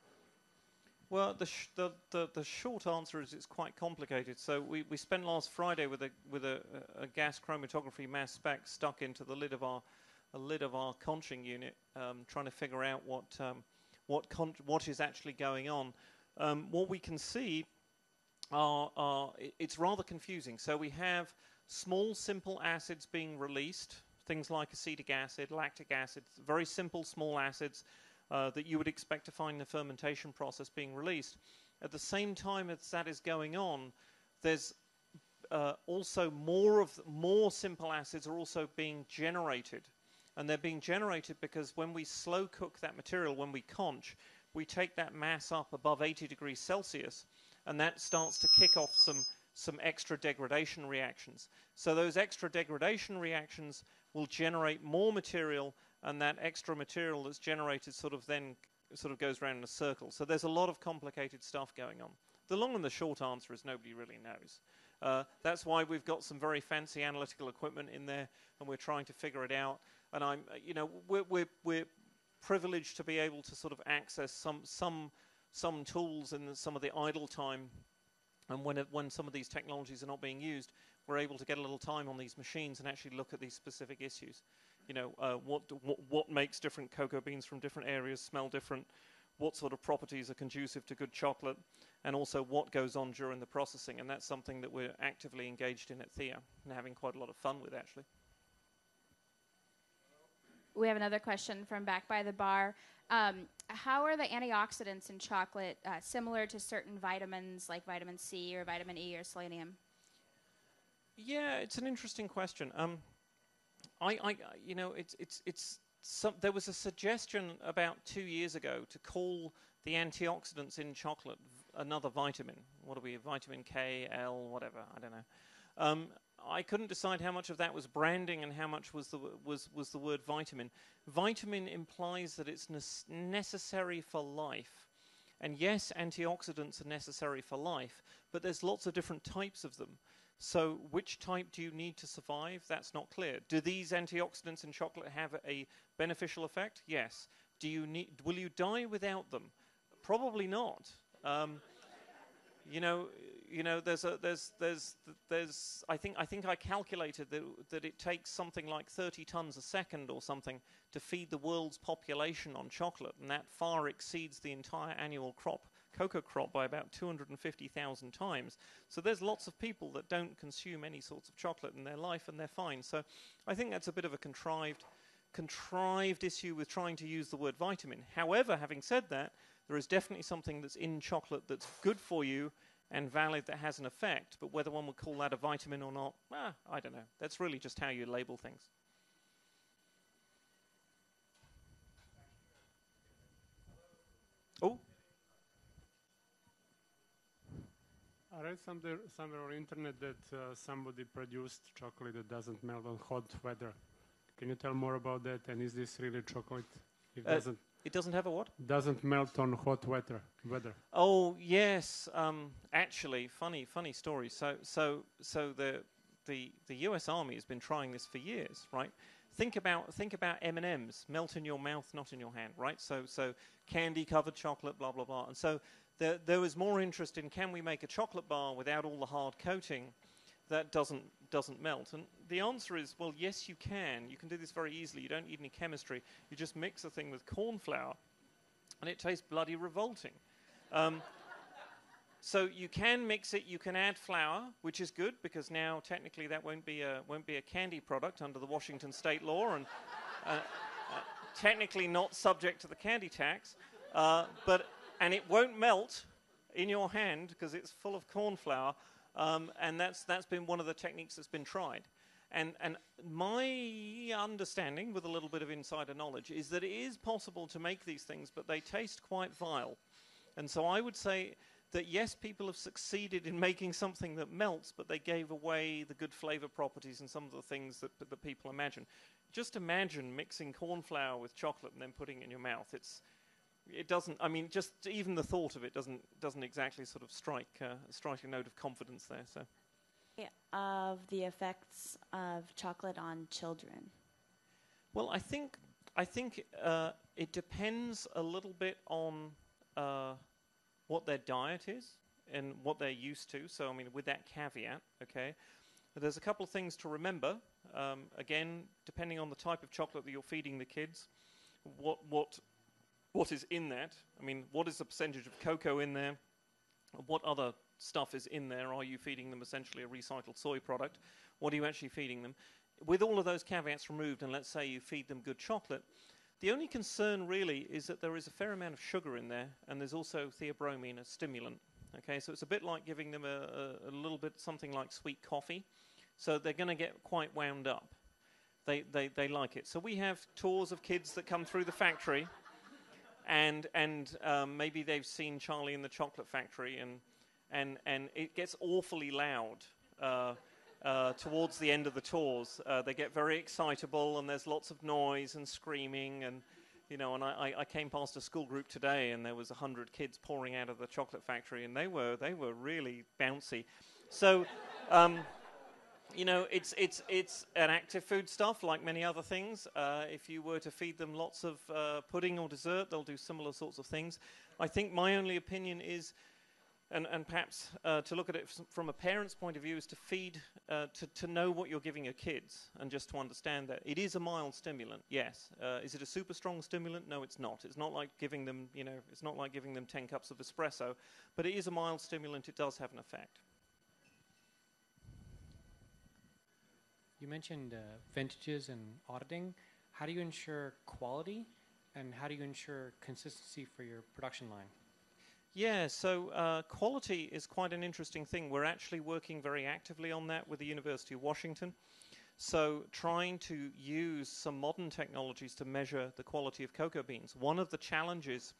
Well, the, sh- the, the, the short answer is it's quite complicated. So we, we spent last Friday with a with a, a gas chromatography mass spec stuck into the lid of our a lid of our conching unit, um, trying to figure out what um, what con- what is actually going on. Um, what we can see are, are it's rather confusing. So we have small, simple acids being released, things like acetic acid, lactic acid, very simple, small acids uh, that you would expect to find in the fermentation process being released. At the same time as that is going on, there's uh, also more of more simple acids are also being generated, and they're being generated because when we slow cook that material, when we conch, we take that mass up above 80 degrees Celsius, and that starts to kick off some some extra degradation reactions. So those extra degradation reactions will generate more material, and that extra material that's generated sort of then sort of goes around in a circle. So there's a lot of complicated stuff going on. The long and the short answer is nobody really knows. Uh, that's why we've got some very fancy analytical equipment in there, and we're trying to figure it out. And I'm, uh, you know, we're, we're, we're privileged to be able to sort of access some some some tools in the, some of the idle time and when, it, when some of these technologies are not being used, we're able to get a little time on these machines and actually look at these specific issues. You know, uh, what, what, what makes different cocoa beans from different areas smell different? What sort of properties are conducive to good chocolate? And also what goes on during the processing. And that's something that we're actively engaged in at Theo and having quite a lot of fun with, actually. We have another question from back by the bar. Um, how are the antioxidants in chocolate uh, similar to certain vitamins like vitamin C or vitamin E or selenium? Yeah, it's an interesting question. Um, I, I, you know, it's it's it's some, there was a suggestion about two years ago to call the antioxidants in chocolate another vitamin. What are we? Vitamin K, L, whatever. I don't know. Um, I couldn't decide how much of that was branding and how much was the was was the word vitamin. Vitamin implies that it's nes- necessary for life. And yes, antioxidants are necessary for life, but there's lots of different types of them. So, which type do you need to survive? That's not clear. Do these antioxidants in chocolate have a beneficial effect? Yes. Do you need? Will you die without them? Probably not. Um, you know, you know, there's a there's there's there's I think I think I calculated that that it takes something like 30 tons a second or something to feed the world's population on chocolate, and that far exceeds the entire annual crop cocoa crop by about 250,000 times. So there's lots of people that don't consume any sorts of chocolate in their life, and they're fine. So I think that's a bit of a contrived contrived issue with trying to use the word vitamin. However, having said that, there is definitely something that's in chocolate that's good for you and valid that has an effect, but whether one would call that a vitamin or not, ah, I don't know. That's really just how you label things. Oh, I read somewhere, somewhere on the internet that uh, somebody produced chocolate that doesn't melt on hot weather. Can you tell more about that? And is this really chocolate? It Uh, doesn't. it doesn't have a what? Doesn't melt on hot weather. Weather. Oh yes, um, actually, funny, funny story. So, so, so the the the U.S. Army has been trying this for years, right? Think about think about M and M's, melt in your mouth, not in your hand, right? So, so candy covered chocolate, blah blah blah. And so there there was more interest in can we make a chocolate bar without all the hard coating that doesn't doesn't melt? And the answer is well, yes, you can. You can do this very easily. You don't need any chemistry. You just mix the thing with corn flour, and it tastes bloody revolting. Um, so you can mix it. You can add flour, which is good because now technically that won't be a won't be a candy product under the Washington state law, and uh, uh, technically not subject to the candy tax. Uh, but and it won't melt in your hand because it's full of corn flour, um, and that's that's been one of the techniques that's been tried. And and my understanding, with a little bit of insider knowledge, is that it is possible to make these things, but they taste quite vile. And so I would say that yes, people have succeeded in making something that melts, but they gave away the good flavor properties and some of the things that, that people imagine. just imagine mixing corn flour with chocolate and then putting it in your mouth. It's it doesn't. I mean, just even the thought of it doesn't doesn't exactly sort of strike uh, strike a note of confidence there. So. Of the effects of chocolate on children. Well, I think I think uh, it depends a little bit on uh, what their diet is and what they're used to. So, I mean, with that caveat, okay, there's a couple of things to remember. Um, again, depending on the type of chocolate that you're feeding the kids, what what what is in that? I mean, what is the percentage of cocoa in there? What other stuff is in there? Are you feeding them essentially a recycled soy product? What are you actually feeding them? With all of those caveats removed, and let's say you feed them good chocolate, the only concern really is that there is a fair amount of sugar in there, and there's also theobromine, a stimulant. Okay, so it's a bit like giving them a, a, a little bit something like sweet coffee. So they're going to get quite wound up. They, they, they like it. So we have tours of kids that come through the factory, and, and um, maybe they've seen Charlie in the Chocolate Factory, and, and, and it gets awfully loud. Uh, uh, towards the end of the tours, uh, they get very excitable, and there's lots of noise and screaming, and you know. And I, I came past a school group today, and there was hundred kids pouring out of the chocolate factory, and they were they were really bouncy. So. Um, you know, it's it's it's an active food stuff like many other things. Uh, if you were to feed them lots of uh, pudding or dessert, they'll do similar sorts of things. I think my only opinion is, and and perhaps uh, to look at it from a parent's point of view, is to feed uh, to to know what you're giving your kids and just to understand that it is a mild stimulant. Yes, uh, is it a super strong stimulant? No, it's not. It's not like giving them, you know, it's not like giving them ten cups of espresso, but it is a mild stimulant. It does have an effect. You mentioned uh, vintages and auditing. How do you ensure quality, and how do you ensure consistency for your production line? Yeah, so uh, quality is quite an interesting thing. We're actually working very actively on that with the University of Washington. So, trying to use some modern technologies to measure the quality of cocoa beans. One of the challenges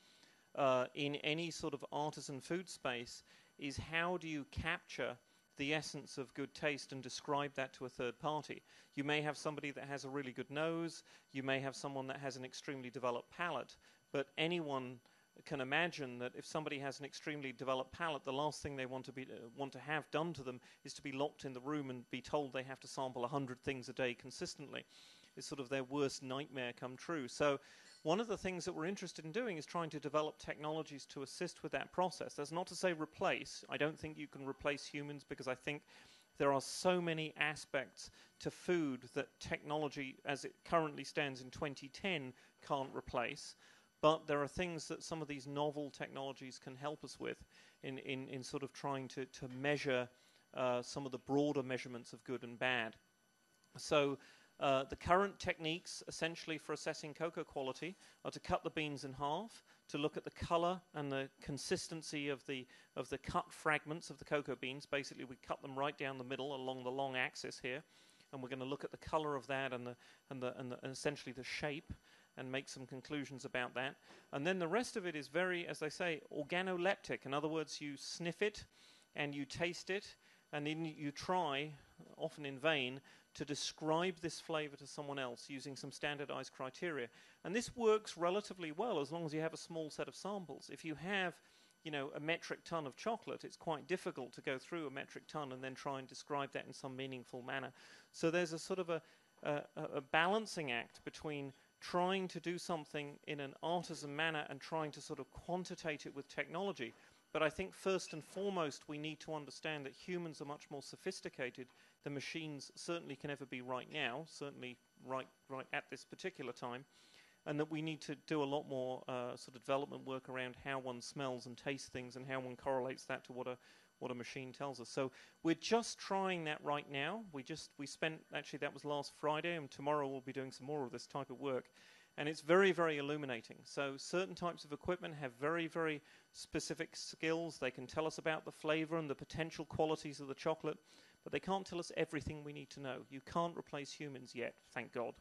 uh, in any sort of artisan food space is how do you capture the essence of good taste and describe that to a third party. You may have somebody that has a really good nose, you may have someone that has an extremely developed palate, but anyone can imagine that if somebody has an extremely developed palate, the last thing they want to be uh, want to have done to them is to be locked in the room and be told they have to sample 100 things a day consistently. It's sort of their worst nightmare come true. So one of the things that we're interested in doing is trying to develop technologies to assist with that process. That's not to say replace. I don't think you can replace humans because I think there are so many aspects to food that technology, as it currently stands in 2010, can't replace. But there are things that some of these novel technologies can help us with in, in, in sort of trying to, to measure uh, some of the broader measurements of good and bad. So uh, the current techniques, essentially, for assessing cocoa quality are to cut the beans in half, to look at the color and the consistency of the of the cut fragments of the cocoa beans. Basically, we cut them right down the middle along the long axis here, and we're going to look at the color of that and the and the and, the, and essentially the shape and make some conclusions about that. And then the rest of it is very, as they say, organoleptic. In other words, you sniff it and you taste it, and then you try, often in vain, to describe this flavor to someone else using some standardized criteria. And this works relatively well as long as you have a small set of samples. If you have you know, a metric ton of chocolate, it's quite difficult to go through a metric ton and then try and describe that in some meaningful manner. So there's a sort of a, a, a balancing act between trying to do something in an artisan manner and trying to sort of quantitate it with technology. But I think first and foremost, we need to understand that humans are much more sophisticated than machines certainly can ever be right now, certainly right, right at this particular time, and that we need to do a lot more uh, sort of development work around how one smells and tastes things and how one correlates that to what a what a machine tells us. So we're just trying that right now. We just we spent actually that was last Friday, and tomorrow we'll be doing some more of this type of work and it's very, very illuminating. So, certain types of equipment have very, very specific skills. They can tell us about the flavor and the potential qualities of the chocolate, but they can't tell us everything we need to know. You can't replace humans yet, thank God.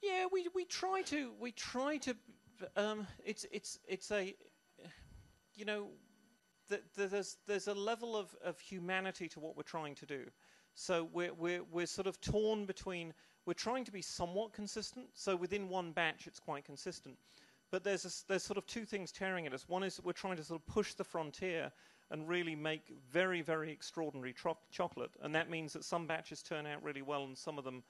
Yeah, we, we try to we try to um, it's it's it's a you know th- th- there's there's a level of, of humanity to what we're trying to do. So we're, we're we're sort of torn between we're trying to be somewhat consistent. So within one batch, it's quite consistent. But there's a there's sort of two things tearing at us. One is we're trying to sort of push the frontier and really make very very extraordinary chocolate, and that means that some batches turn out really well and some of them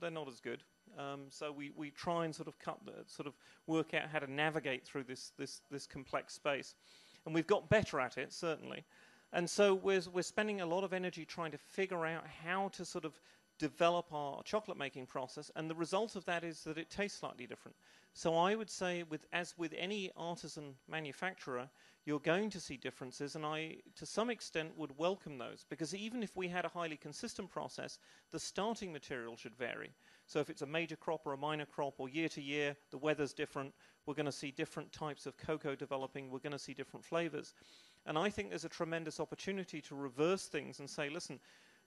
they're not as good. Um, so we, we try and sort of cut the, sort of work out how to navigate through this, this, this complex space. And we've got better at it, certainly. And so we're, we're spending a lot of energy trying to figure out how to sort of develop our chocolate making process. And the result of that is that it tastes slightly different. So I would say, with, as with any artisan manufacturer, you're going to see differences, and I, to some extent, would welcome those because even if we had a highly consistent process, the starting material should vary. So if it's a major crop or a minor crop, or year to year, the weather's different, we're going to see different types of cocoa developing, we're going to see different flavors. And I think there's a tremendous opportunity to reverse things and say, listen,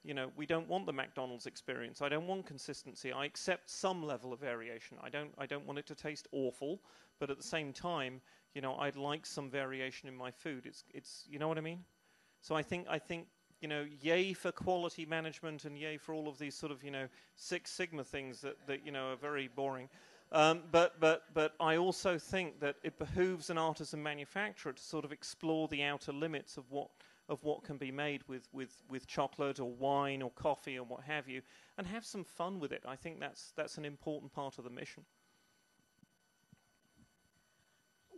you know, we don't want the McDonald's experience. I don't want consistency. I accept some level of variation. I don't, I don't want it to taste awful, but at the same time, you know, I'd like some variation in my food. It's, it's, you know what I mean? So I think, I think, you know, yay for quality management and yay for all of these sort of, you know, Six Sigma things that, that you know, are very boring. Um, but, but, but I also think that it behooves an artisan manufacturer to sort of explore the outer limits of what, of what can be made with, with, with chocolate or wine or coffee or what have you, and have some fun with it. I think that's, that's an important part of the mission.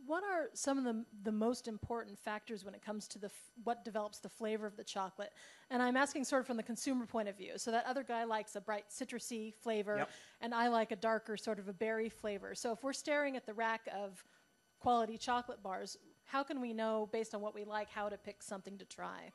What are some of the, the most important factors when it comes to the f- what develops the flavor of the chocolate? And I'm asking sort of from the consumer point of view. So that other guy likes a bright citrusy flavor, Yep. and I like a darker sort of a berry flavor. So if we're staring at the rack of quality chocolate bars, how can we know based on what we like how to pick something to try?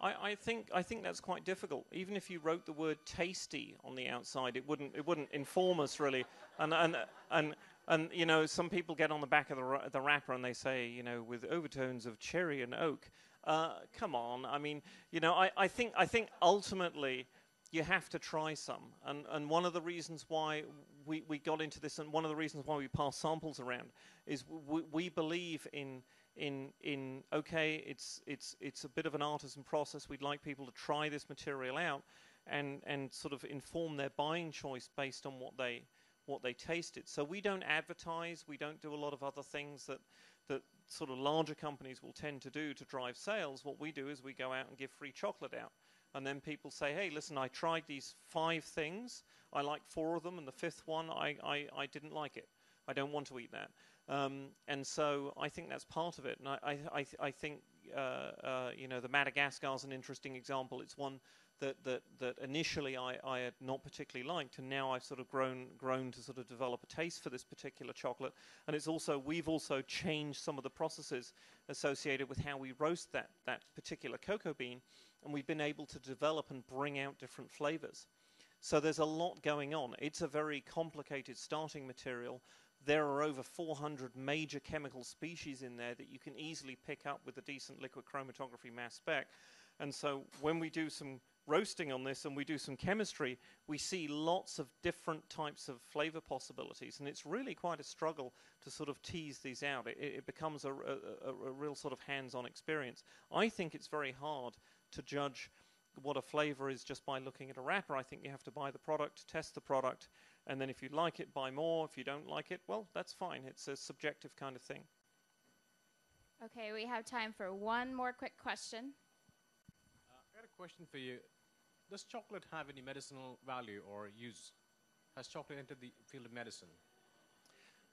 I, I think I think that's quite difficult. Even if you wrote the word "tasty" on the outside, it wouldn't it wouldn't inform us really. And and and and you know, some people get on the back of the the wrapper and they say, you know, with overtones of cherry and oak. Uh, come on, I mean, you know, I, I think I think ultimately you have to try some. And, and one of the reasons why we, we got into this, and one of the reasons why we pass samples around, is we, we believe in, in, in okay, it's, it's, it's a bit of an artisan process. We'd like people to try this material out and, and sort of inform their buying choice based on what they, what they tasted. So we don't advertise, we don't do a lot of other things that, that sort of larger companies will tend to do to drive sales. What we do is we go out and give free chocolate out. And then people say, hey, listen, I tried these five things. I like four of them, and the fifth one, I, I, I didn't like it. I don't want to eat that. Um, and so I think that's part of it. And I, I, I, I think, uh, uh, you know, the Madagascar is an interesting example. It's one that, that, that initially I, I had not particularly liked, and now I've sort of grown, grown to sort of develop a taste for this particular chocolate. And it's also, we've also changed some of the processes associated with how we roast that, that particular cocoa bean, and we've been able to develop and bring out different flavors. So there's a lot going on. It's a very complicated starting material. There are over 400 major chemical species in there that you can easily pick up with a decent liquid chromatography mass spec. And so when we do some roasting on this and we do some chemistry, we see lots of different types of flavor possibilities. And it's really quite a struggle to sort of tease these out. It, it becomes a, a, a, real sort of hands on experience. I think it's very hard to judge what a flavor is just by looking at a wrapper. I think you have to buy the product, test the product, and then if you like it, buy more. If you don't like it, well, that's fine. It's a subjective kind of thing. Okay, we have time for one more quick question. I got a question for you. Does chocolate have any medicinal value or use? Has chocolate entered the field of medicine?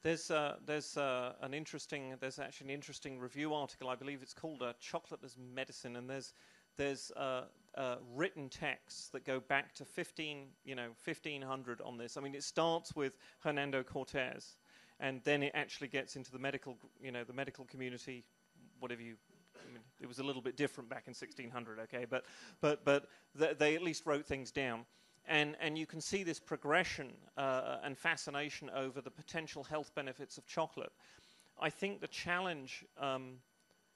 There's uh, there's uh, an interesting there's actually an interesting review article I believe it's called uh, "Chocolate as Medicine" and there's there's uh, written texts that go back to 15 you know 1500 on this. I mean it starts with Hernando Cortez and then it actually gets into the medical you know the medical community whatever you I mean, it was a little bit different back in 1600, okay, but but but th- they at least wrote things down, and and you can see this progression uh, and fascination over the potential health benefits of chocolate. I think the challenge um,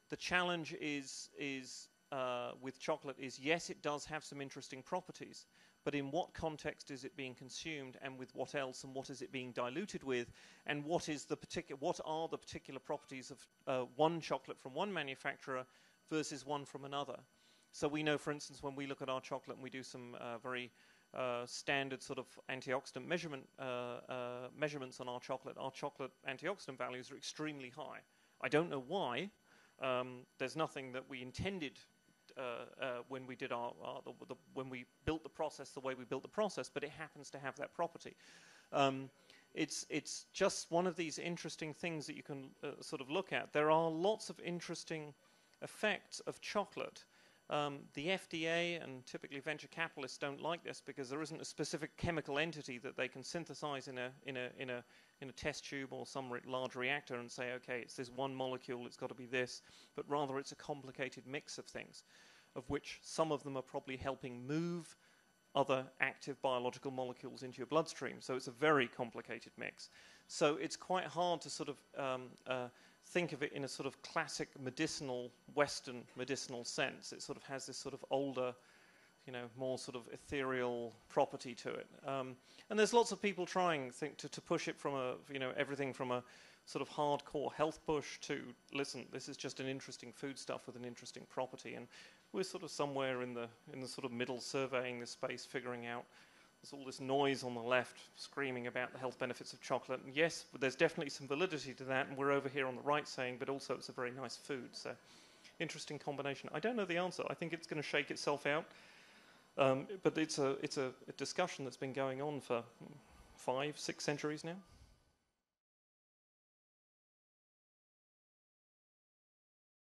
the challenge is is uh, with chocolate is yes, it does have some interesting properties, but in what context is it being consumed, and with what else, and what is it being diluted with, and what is the particular what are the particular properties of uh, one chocolate from one manufacturer versus one from another. So we know, for instance, when we look at our chocolate and we do some uh, very uh, standard sort of antioxidant measurement uh, uh, measurements on our chocolate, our chocolate antioxidant values are extremely high. I don't know why. Um, there's nothing that we intended when we did our, our the, the, when we built the process the way we built the process, but it happens to have that property. Um, it's it's just one of these interesting things that you can uh, sort of look at. There are lots of interesting effects of chocolate. Um, the FDA and typically venture capitalists don't like this because there isn't a specific chemical entity that they can synthesize in a in a in a in a test tube or some re- large reactor and say, okay, it's this one molecule, it's got to be this, but rather it's a complicated mix of things, of which some of them are probably helping move other active biological molecules into your bloodstream. So it's a very complicated mix. So it's quite hard to sort of um, uh, think of it in a sort of classic medicinal, Western medicinal sense. It sort of has this sort of older, you know, more sort of ethereal property to it. Um, and there's lots of people trying think, to, to push it from a, you know, everything from a sort of hardcore health push to listen, this is just an interesting foodstuff with an interesting property. And we're sort of somewhere in the in the sort of middle, surveying the space, figuring out. There's all this noise on the left screaming about the health benefits of chocolate. And yes, there's definitely some validity to that. And we're over here on the right saying, but also it's a very nice food. So, interesting combination. I don't know the answer. I think it's going to shake itself out. Um, but it's a it's a, a discussion that's been going on for five, six centuries now.